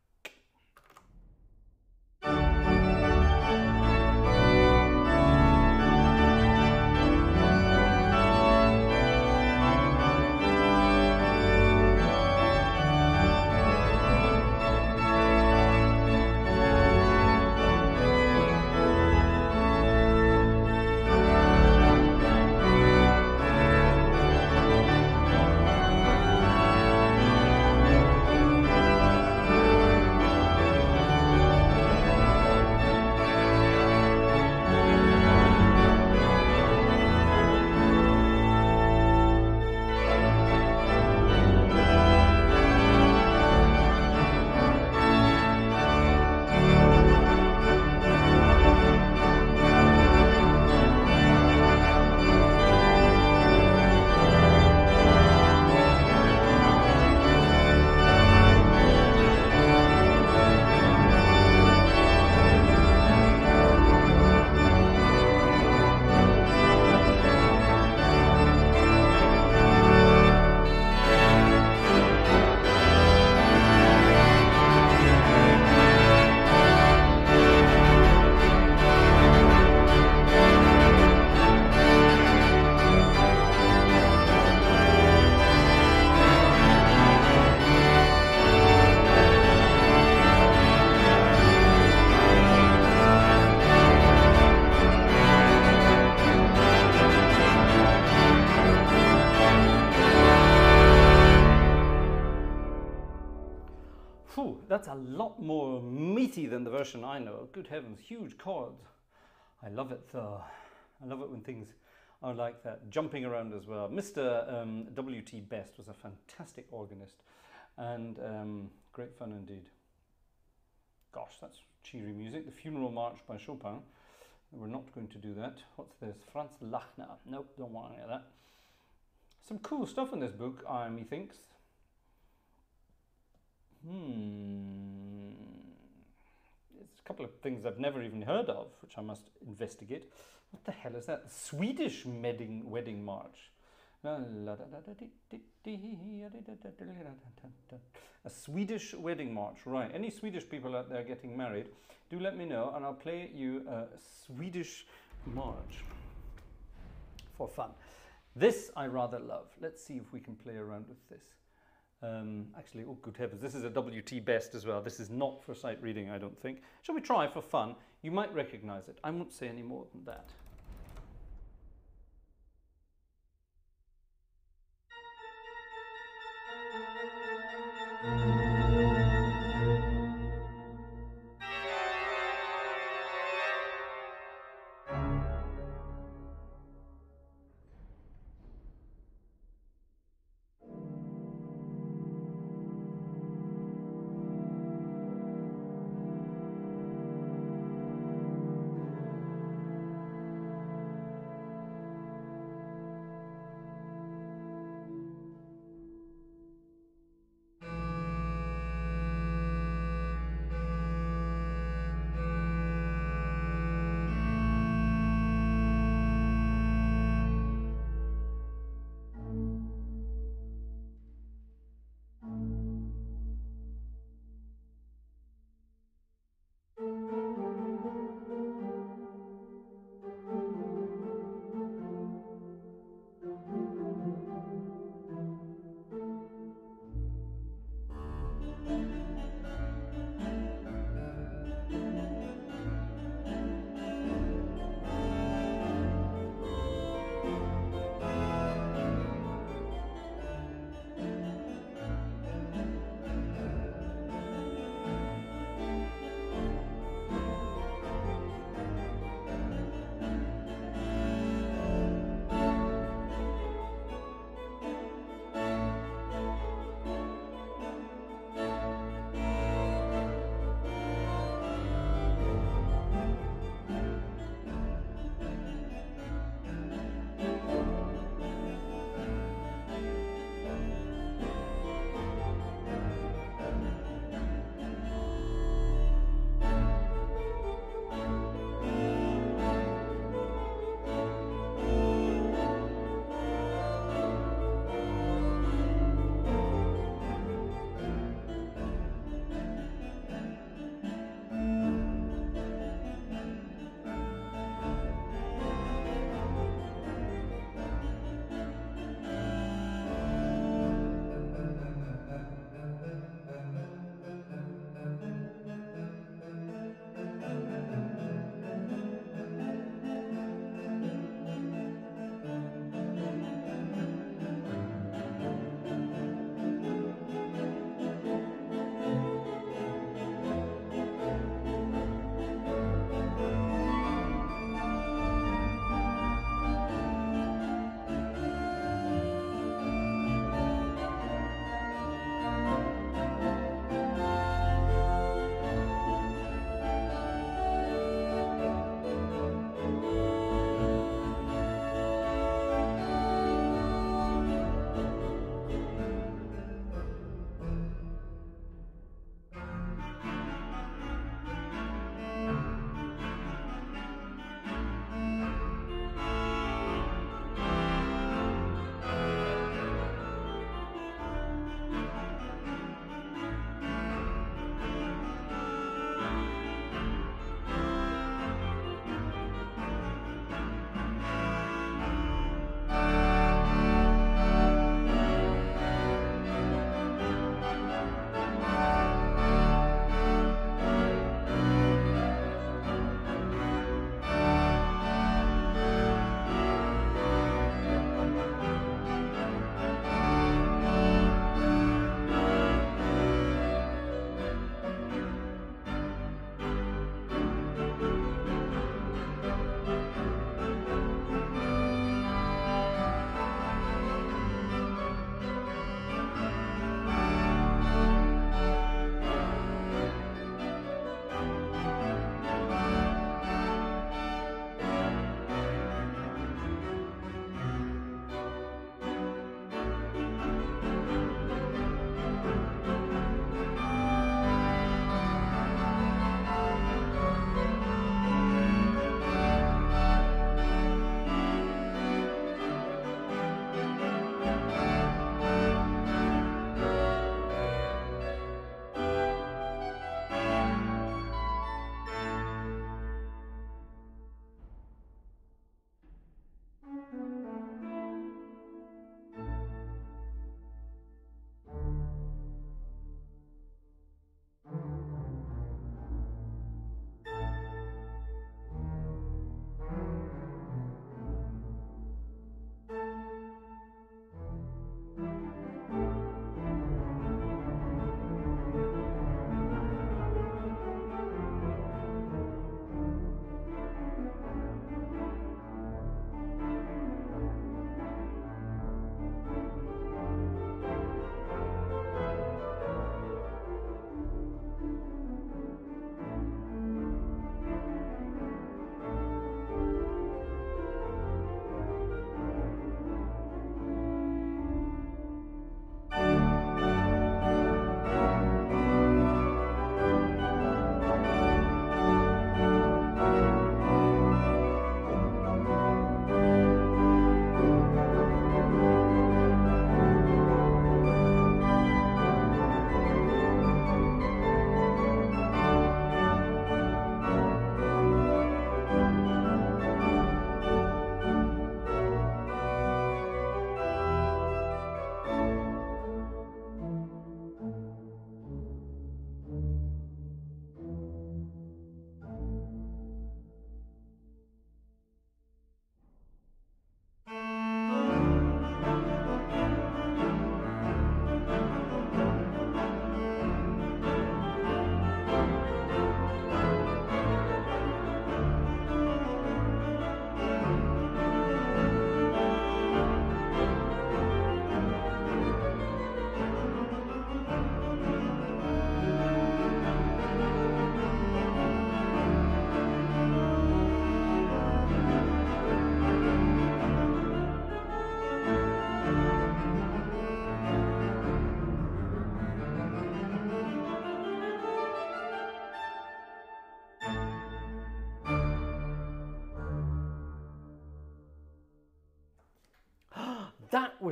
I know. Good heavens, huge chords. I love it though. I love it when things are like that, jumping around as well. Mr. Um, W.T. Best was a fantastic organist and um, great fun indeed. Gosh, that's cheery music. The Funeral March by Chopin. We're not going to do that. What's this? Franz Lachner. Nope, don't want any of that. Some cool stuff in this book, I methinks. Hmm. Couple of things I've never even heard of, which I must investigate. What the hell is that? Swedish wedding, wedding march. A Swedish wedding march, right. Any Swedish people out there getting married, do let me know and I'll play you a Swedish march for fun. This I rather love. Let's see if we can play around with this. Um, actually, oh good heavens, this is a WT Best as well. This is not for sight reading, I don't think. Shall we try for fun? You might recognize it. I won't say any more than that.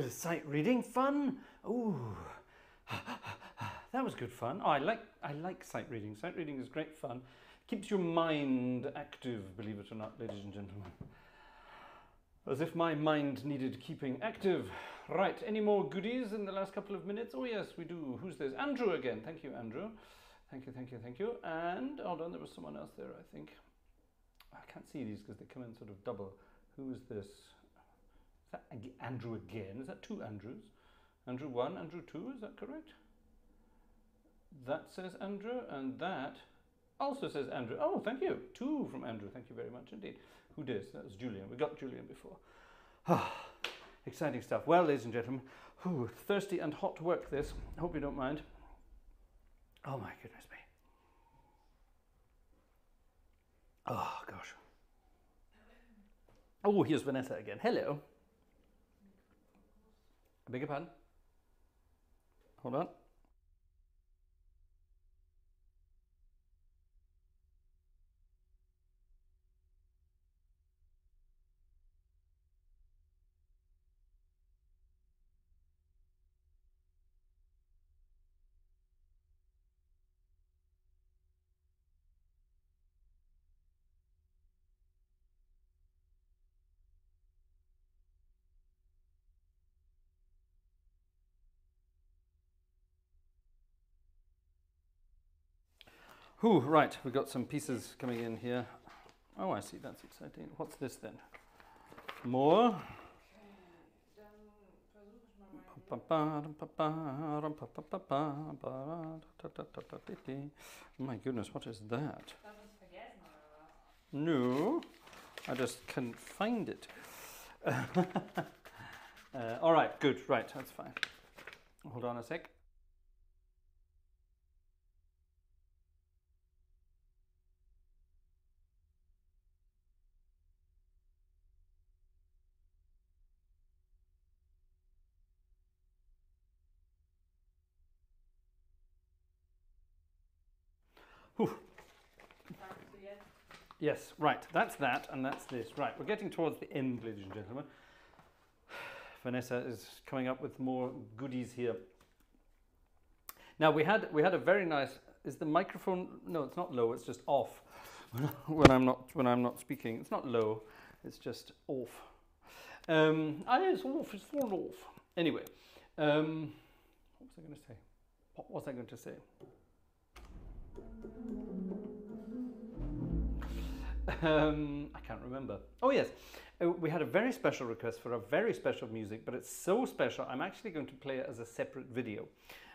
Was sight reading fun. Ooh, that was good fun. Oh, I like I like sight reading. Sight reading is great fun. Keeps your mind active, believe it or not, ladies and gentlemen. As if my mind needed keeping active. Right, any more goodies in the last couple of minutes? Oh yes, we do. Who's this? Andrew again. Thank you, Andrew. Thank you, thank you, thank you. And hold on, there was someone else there, I think. I can't see these because they come in sort of double. Who is this? That Andrew again? Is that two Andrews? Andrew one, Andrew two, is that correct? That says Andrew, and that also says Andrew. Oh, thank you. Two from Andrew. Thank you very much indeed. Who did? That was Julian. We got Julian before. Exciting stuff. Well, ladies and gentlemen, whew, thirsty and hot work this. I hope you don't mind. Oh my goodness me. Oh gosh. Oh, here's Vanessa again. Hello. I beg your pardon? Hold on. Whew, right, we've got some pieces coming in here. Oh, I see, that's exciting. What's this then? More? My goodness, what is that? No, I just couldn't find it. uh, all right, good, right, that's fine. Hold on a sec. Jetzt? Yes, right, that's that, and that's this. Right, we're getting towards the end, ladies and gentlemen. Vanessa is coming up with more goodies here. Now we had we had a very nice. Is the microphone? No, it's not low. It's just off. when I'm not when I'm not speaking, it's not low. It's just off. Um, ah, it's off. It's thrown off. Anyway, um, what was I going to say? What was I going to say? Um, I can't remember. Oh yes, Uh, we had a very special request for a very special music, but it's so special. I'm actually going to play it as a separate video.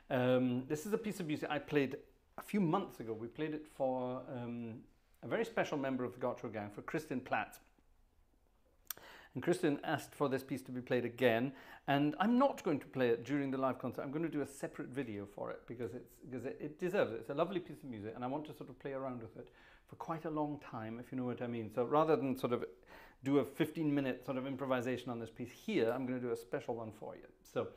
Um, this is a piece of music I played a few months ago. We played it for um, a very special member of the Gartshore Gang, for Kristin Platt. And Kristin asked for this piece to be played again, and I'm not going to play it during the live concert. I'm going to do a separate video for it because it's because it, it deserves it. It's a lovely piece of music, and I want to sort of play around with it for quite a long time, if you know what I mean. So rather than sort of do a 15 minute sort of improvisation on this piece here, I'm going to do a special one for you. So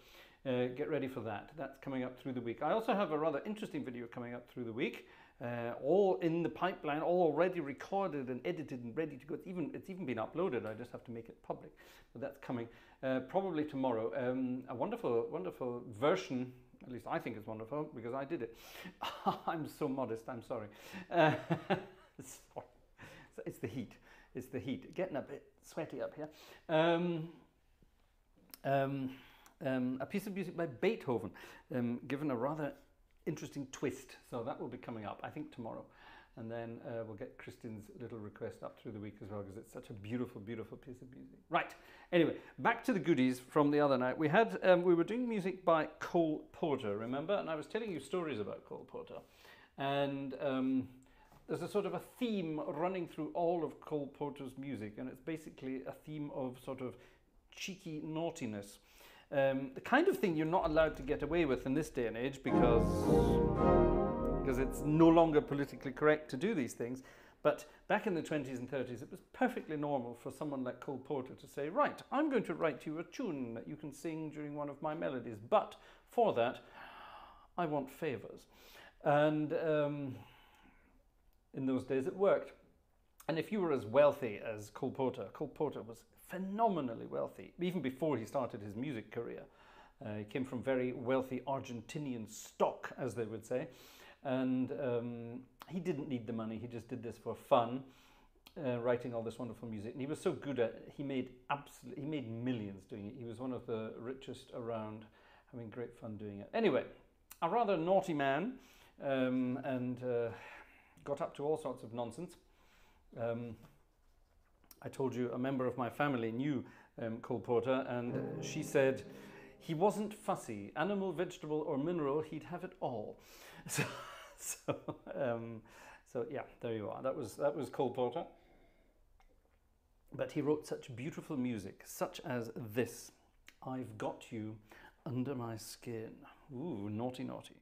uh, get ready for that. That's coming up through the week. I also have a rather interesting video coming up through the week. Uh, all in the pipeline, all already recorded and edited and ready to go. It's even it's even been uploaded. I just have to make it public. But that's coming uh, probably tomorrow. Um, a wonderful, wonderful version. At least I think it's wonderful because I did it. I'm so modest. I'm sorry. Uh, sorry. It's the heat. It's the heat. Getting a bit sweaty up here. Um, um, um, a piece of music by Beethoven, um, given a rather interesting twist. So that will be coming up, I think, tomorrow. And then uh, we'll get Kristin's little request up through the week as well, because it's such a beautiful, beautiful piece of music. Right. Anyway, back to the goodies from the other night. We had um, we were doing music by Cole Porter, remember? And I was telling you stories about Cole Porter, and um, there's a sort of a theme running through all of Cole Porter's music, and it's basically a theme of sort of cheeky naughtiness. Um, the kind of thing you're not allowed to get away with in this day and age because because it's no longer politically correct to do these things. But back in the 20s and 30s, it was perfectly normal for someone like Cole Porter to say, Right, I'm going to write you a tune that you can sing during one of my melodies, but for that, I want favors. And um, in those days, it worked. And if you were as wealthy as Cole Porter, Cole Porter was phenomenally wealthy, even before he started his music career. Uh, he came from very wealthy Argentinian stock, as they would say, and um, he didn't need the money. He just did this for fun, uh, writing all this wonderful music. And he was so good at it, he made absolutely he made millions doing it. He was one of the richest around, having great fun doing it. Anyway, a rather naughty man, um, and uh, got up to all sorts of nonsense. Um, I told you a member of my family knew um, Cole Porter, and she said he wasn't fussy, animal, vegetable, or mineral. He'd have it all. So, so, um, so yeah, there you are. That was that was Cole Porter. But he wrote such beautiful music, such as this. I've got you under my skin. Ooh, naughty, naughty.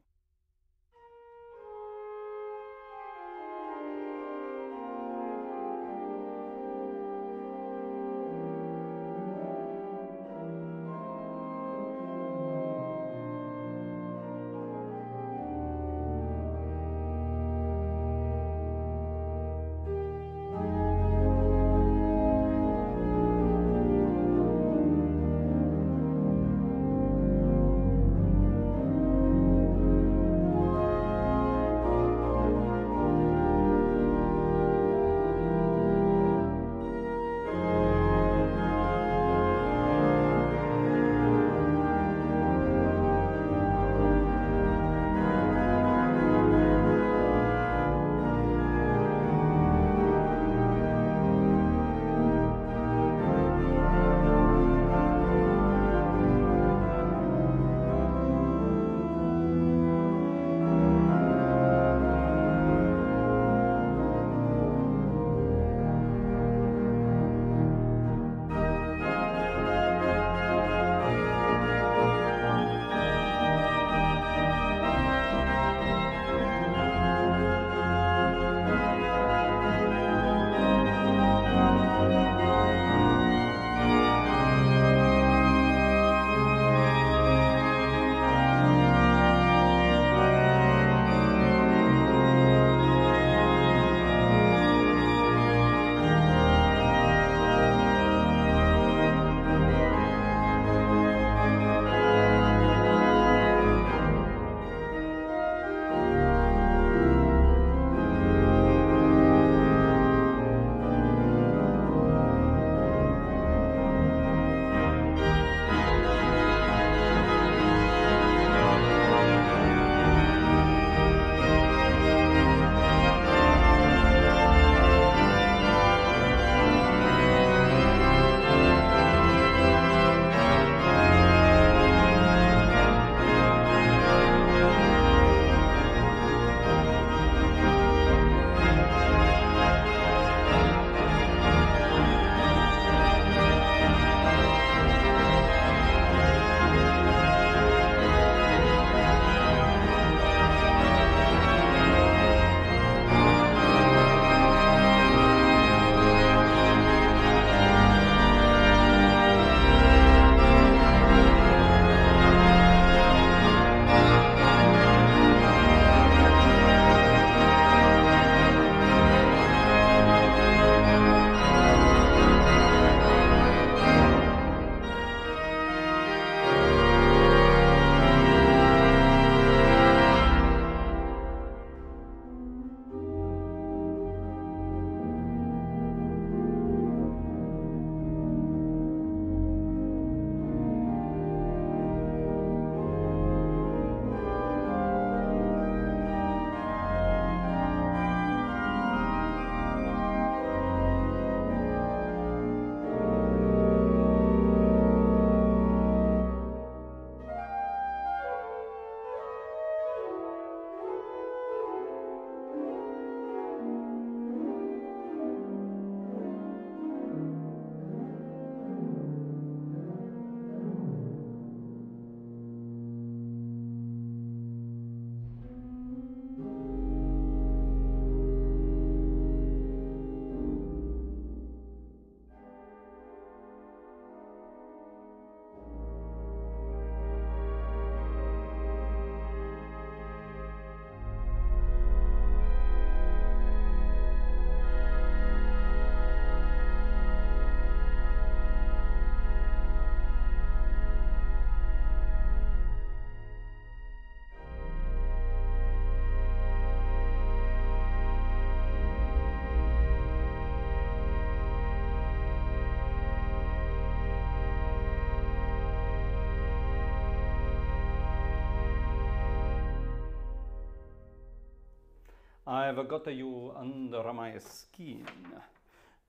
I've got you under my skin.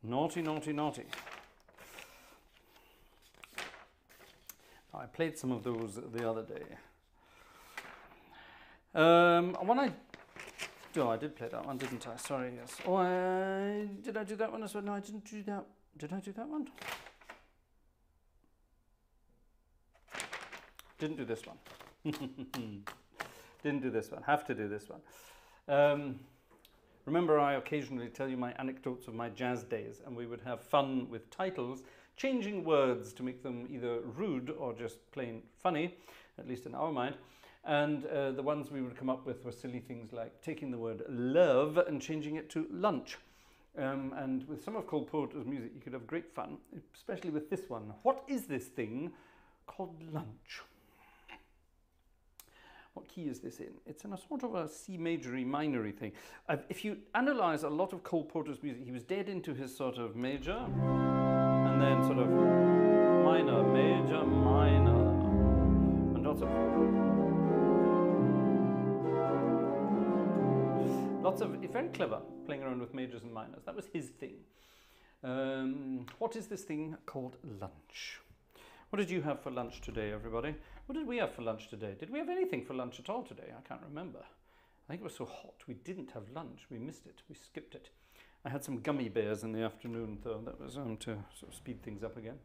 Naughty, naughty, naughty. I played some of those the other day. Um, when I, oh, I did play that one, didn't I? Sorry, yes. Oh, I, did I do that one as well? No, I didn't do that. Did I do that one? Didn't do this one. didn't do this one. Have to do this one. Um, remember, I occasionally tell you my anecdotes of my jazz days, and we would have fun with titles, changing words to make them either rude or just plain funny, at least in our mind. And uh, the ones we would come up with were silly things like taking the word love and changing it to lunch. Um, and with some of Cole Porter's music, you could have great fun, especially with this one. What is this thing called lunch? What key is this in? It's in a sort of a C majory minory thing. Uh, if you analyze a lot of Cole Porter's music, he was dead into his sort of major and then sort of minor, major, minor, and lots of lots of very clever playing around with majors and minors. That was his thing. Um, what is this thing called lunch? What did you have for lunch today, everybody? What did we have for lunch today? Did we have anything for lunch at all today? I can't remember. I think it was so hot we didn't have lunch. We missed it. We skipped it. I had some gummy bears in the afternoon, though. That was um, to sort of speed things up again.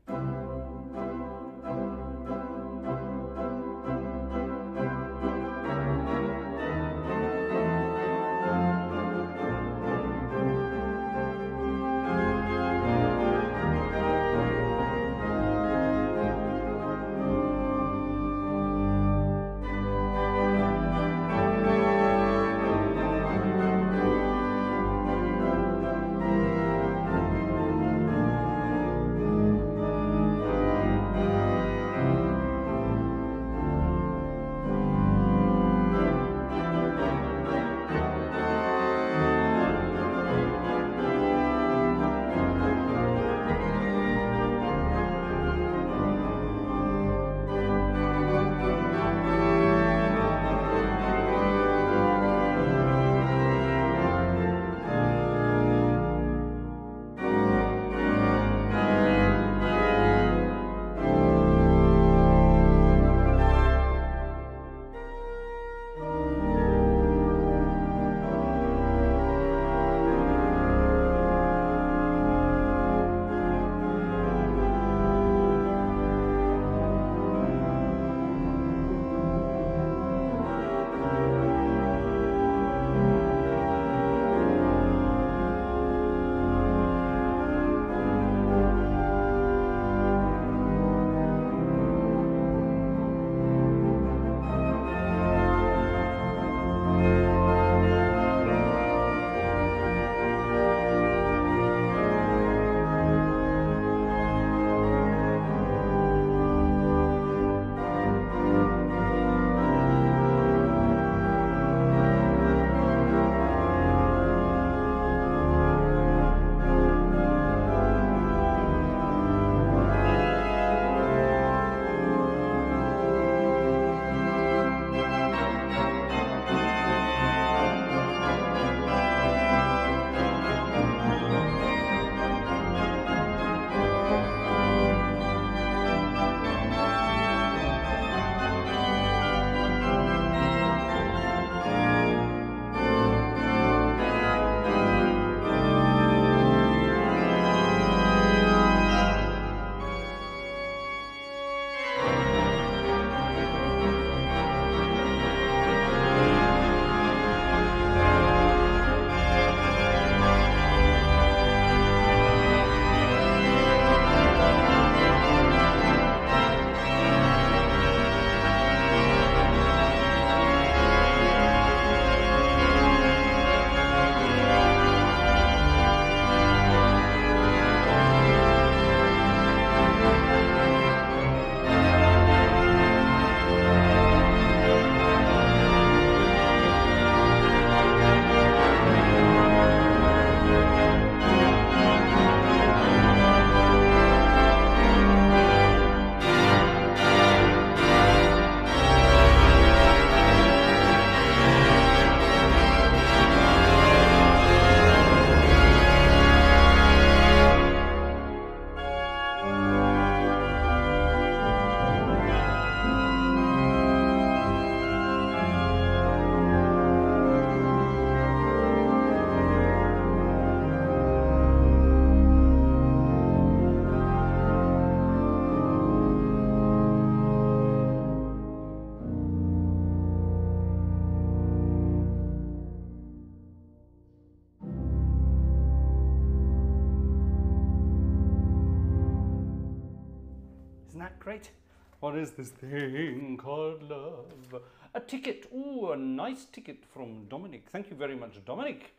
What is this thing called love? A ticket. Ooh, a nice ticket from Dominic. Thank you very much, Dominic.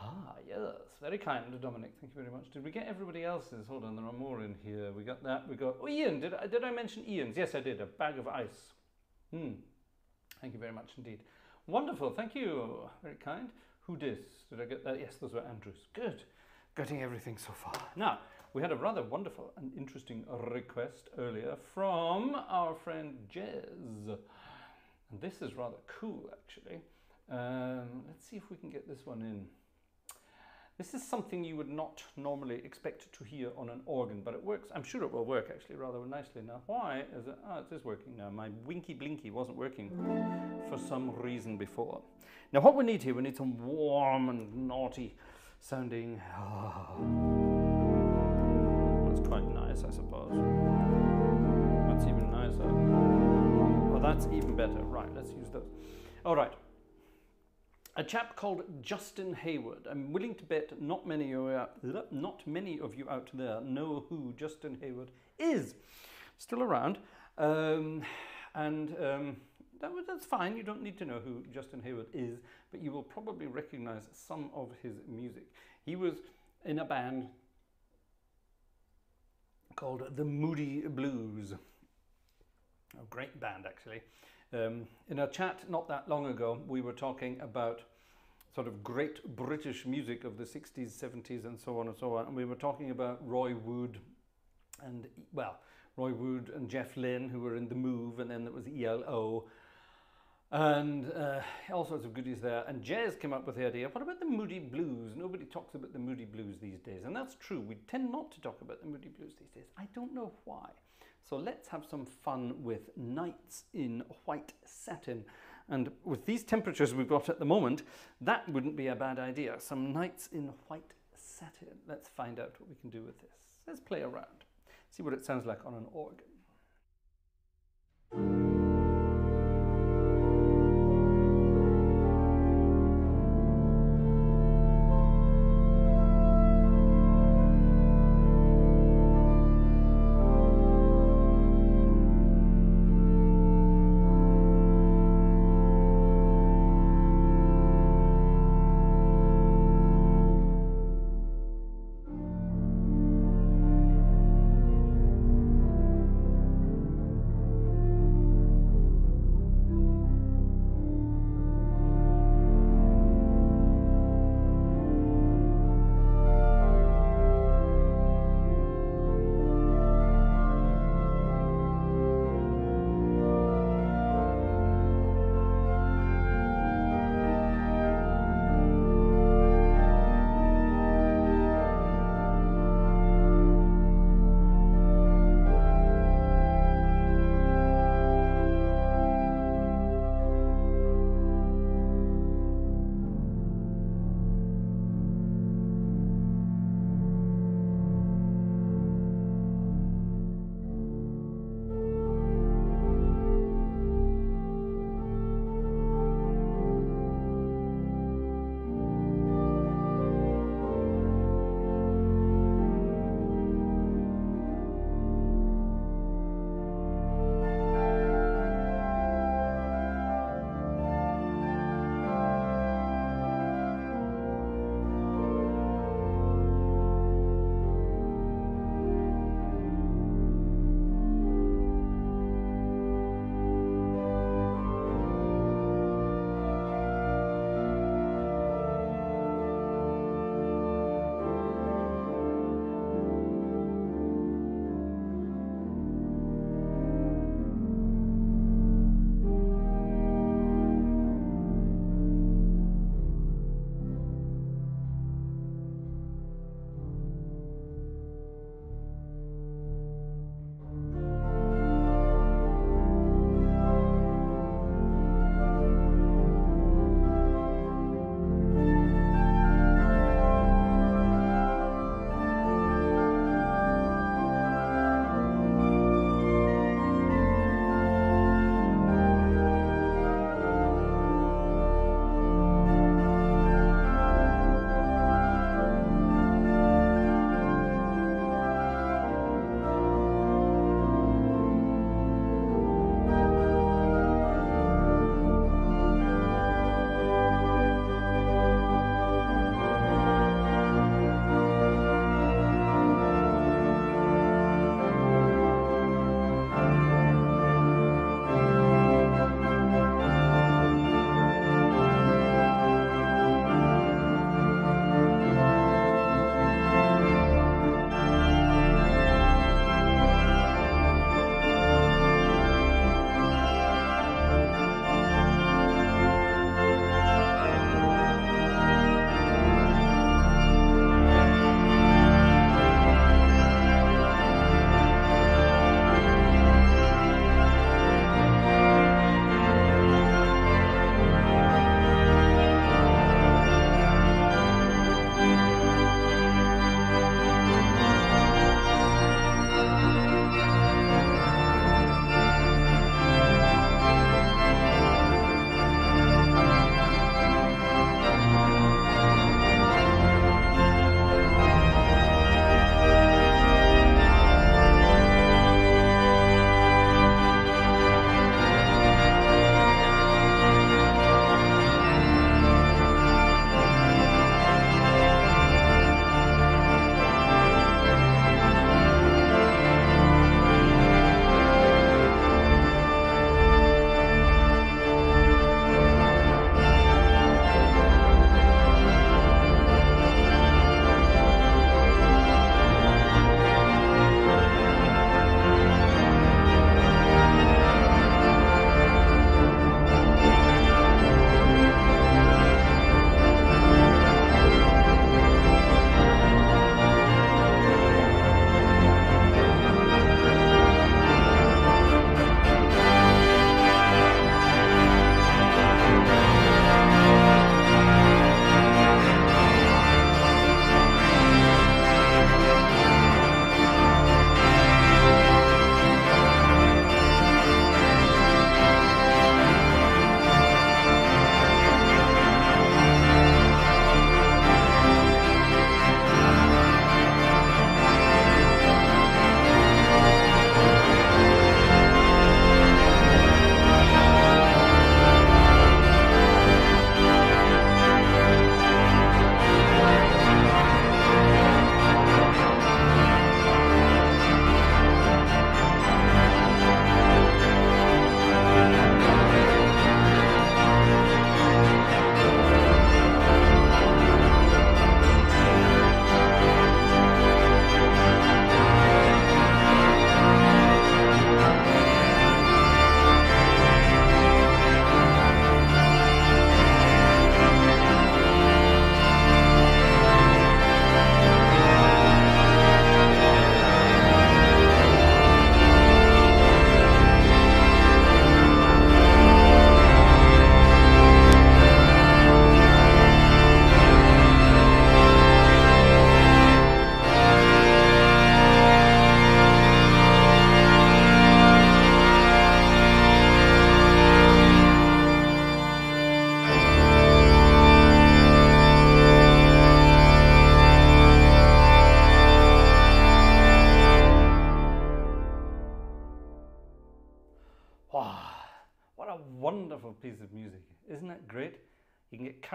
Ah, yes, very kind, Dominic. Thank you very much. Did we get everybody else's? Hold on, there are more in here. We got that. We got. Oh, Ian. Did I, did I mention Ian's? Yes, I did. A bag of ice. Hmm. Thank you very much indeed. Wonderful. Thank you. Very kind. Who dis? Did I get that? Yes, those were Andrews. Good. Getting everything so far. Now, we had a rather wonderful and interesting request earlier from our friend Jez. And this is rather cool, actually. Um, let's see if we can get this one in. This is something you would not normally expect to hear on an organ, but it works. I'm sure it will work actually rather nicely now. Why is it? Oh, it is working now. My winky blinky wasn't working for some reason before. Now, what we need here, we need some warm and naughty sounding. That's that's even better. Right, let's use those. All right a chap called Justin Hayward. I'm willing to bet not many of you out, not many of you out there know who Justin Hayward is. Still around, um, and um, that, that's fine. You don't need to know who Justin Hayward is, but you will probably recognize some of his music. He was in a band called the Moody Blues. A great band, actually. Um, in a chat not that long ago, we were talking about sort of great British music of the 60s, 70s, and so on and so on. And we were talking about Roy Wood and, well, Roy Wood and Jeff Lynne, who were in The Move, and then there was ELO, and uh, all sorts of goodies there. And Jez came up with the idea what about the Moody Blues? Nobody talks about the Moody Blues these days. And that's true. We tend not to talk about the Moody Blues these days. I don't know why. So let's have some fun with Nights in White Satin. And with these temperatures we've got at the moment, that wouldn't be a bad idea. Some Nights in White Satin. Let's find out what we can do with this. Let's play around, see what it sounds like on an organ.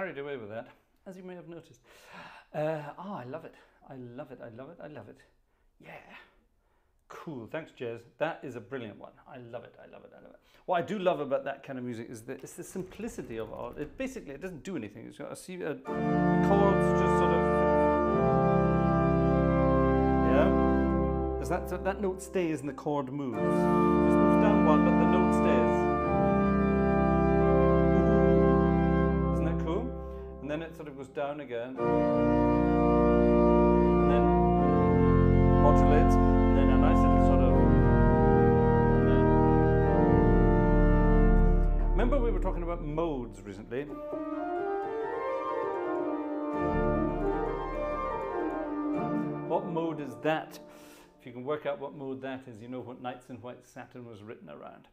Carried away with that, as you may have noticed. Uh, oh, I love it. I love it. I love it. I love it. Yeah. Cool. Thanks, Jez. That is a brilliant one. I love it. I love it. I love it. What I do love about that kind of music is that it's the simplicity of it. It basically it doesn't do anything. It's got a, C- a the chords just sort of yeah. Does that so that note stays and the chord moves? Just moves down one, but And then it sort of goes down again. And then modulates, and then a nice little sort of. Remember, we were talking about modes recently. What mode is that? If you can work out what mode that is, you know what Nights in White Satin was written around.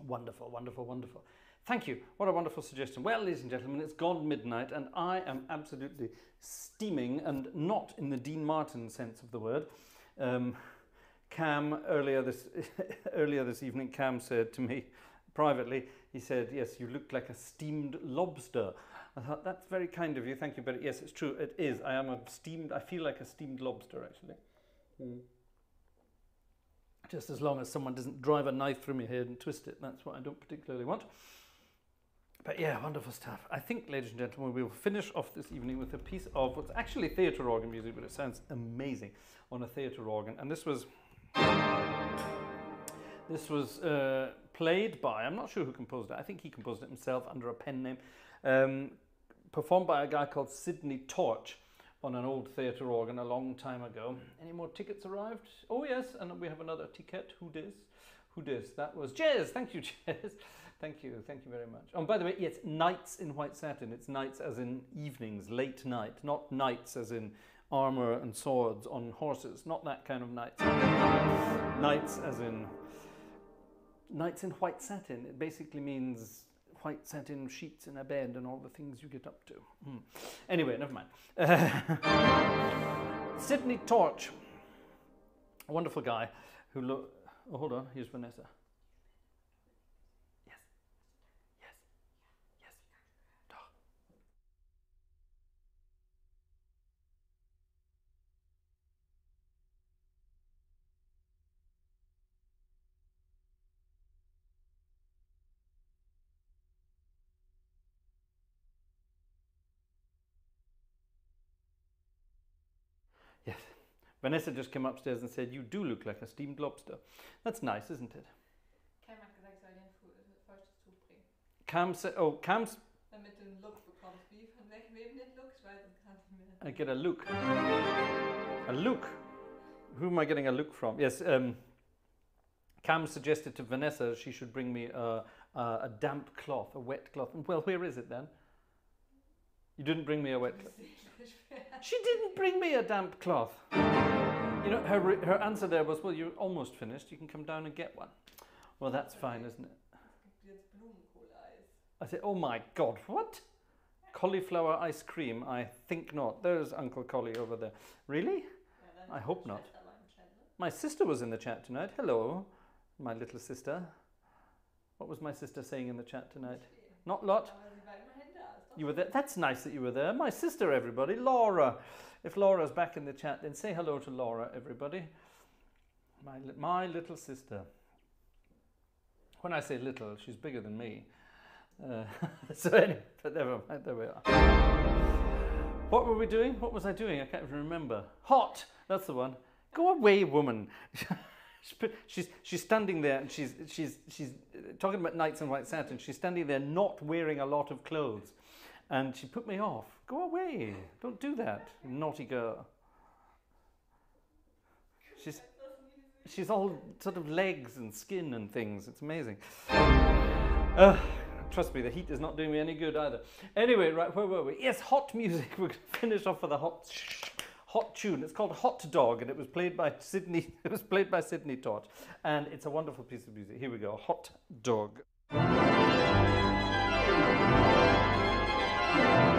Wonderful, wonderful, wonderful. Thank you. What a wonderful suggestion. Well, ladies and gentlemen, it's gone midnight, and I am absolutely steaming, and not in the Dean Martin sense of the word. Um, Cam earlier this earlier this evening, Cam said to me privately, he said, "Yes, you look like a steamed lobster." I thought that's very kind of you. Thank you, but yes, it's true. It is. I am a steamed. I feel like a steamed lobster, actually. Mm. Just as long as someone doesn't drive a knife through my head and twist it, that's what I don't particularly want. But yeah, wonderful stuff. I think, ladies and gentlemen, we will finish off this evening with a piece of what's actually theatre organ music, but it sounds amazing on a theatre organ. And this was this was uh, played by I'm not sure who composed it. I think he composed it himself under a pen name. Um, performed by a guy called Sidney Torch on an old theatre organ a long time ago. Any more tickets arrived? Oh yes, and we have another ticket. Who dis? Who dis? That was Jez. Thank you, Jez. Thank you, thank you very much. Oh, by the way, yes, nights in white satin. It's nights as in evenings, late night, not knights as in armor and swords on horses. Not that kind of knights. nights as in nights in white satin. It basically means white satin sheets in a bed and all the things you get up to. Hmm. Anyway, never mind. Sidney Torch, a wonderful guy who look. oh, hold on, here's Vanessa. Vanessa just came upstairs and said, You do look like a steamed lobster. That's nice, isn't it? Cam hat gesagt, soll dir ein fu- äh, Tuch bringen. Cam said, Oh, Cam's, Damit du einen Look bekommst. Wie von welchem wem den Look? Ich weiß es gar nicht mehr. I get a look. A look? Who am I getting a look from? Yes, um, Cam suggested to Vanessa she should bring me a, a, a damp cloth, a wet cloth. Well, where is it then? You didn't bring me a wet cloth. She didn't bring me a damp cloth. You know, her, her answer there was, Well, you're almost finished. You can come down and get one. Well, that's fine, isn't it? Es gibt jetzt Blumenkohl-Eis. I said, Oh my God, what? Cauliflower ice cream? I think not. There's Uncle Collie over there. Really? I hope not. Schwester beim Chat, ne? My sister was in the chat tonight. Hello, my little sister. What was my sister saying in the chat tonight? Not a lot. Aber sie war immerhin da. Ist doch You were there. That's nice that you were there. My sister, everybody. Laura. If Laura's back in the chat, then say hello to Laura, everybody. My, my little sister. When I say little, she's bigger than me. Uh, so anyway, but never mind. There we are. What were we doing? What was I doing? I can't even remember. Hot. That's the one. Go away, woman. She's she's standing there and she's she's she's uh, talking about nights in white satin. She's standing there not wearing a lot of clothes, and she put me off. Go away! Don't do that, naughty girl. She's she's all sort of legs and skin and things. It's amazing. Uh, trust me, the heat is not doing me any good either. Anyway, right, where were we? Yes, hot music. We're going to finish off with a hot, hot tune. It's called Hot Dog, and it was played by Sidney. It was played by Sidney Todd, and it's a wonderful piece of music. Here we go, Hot Dog. Thank you.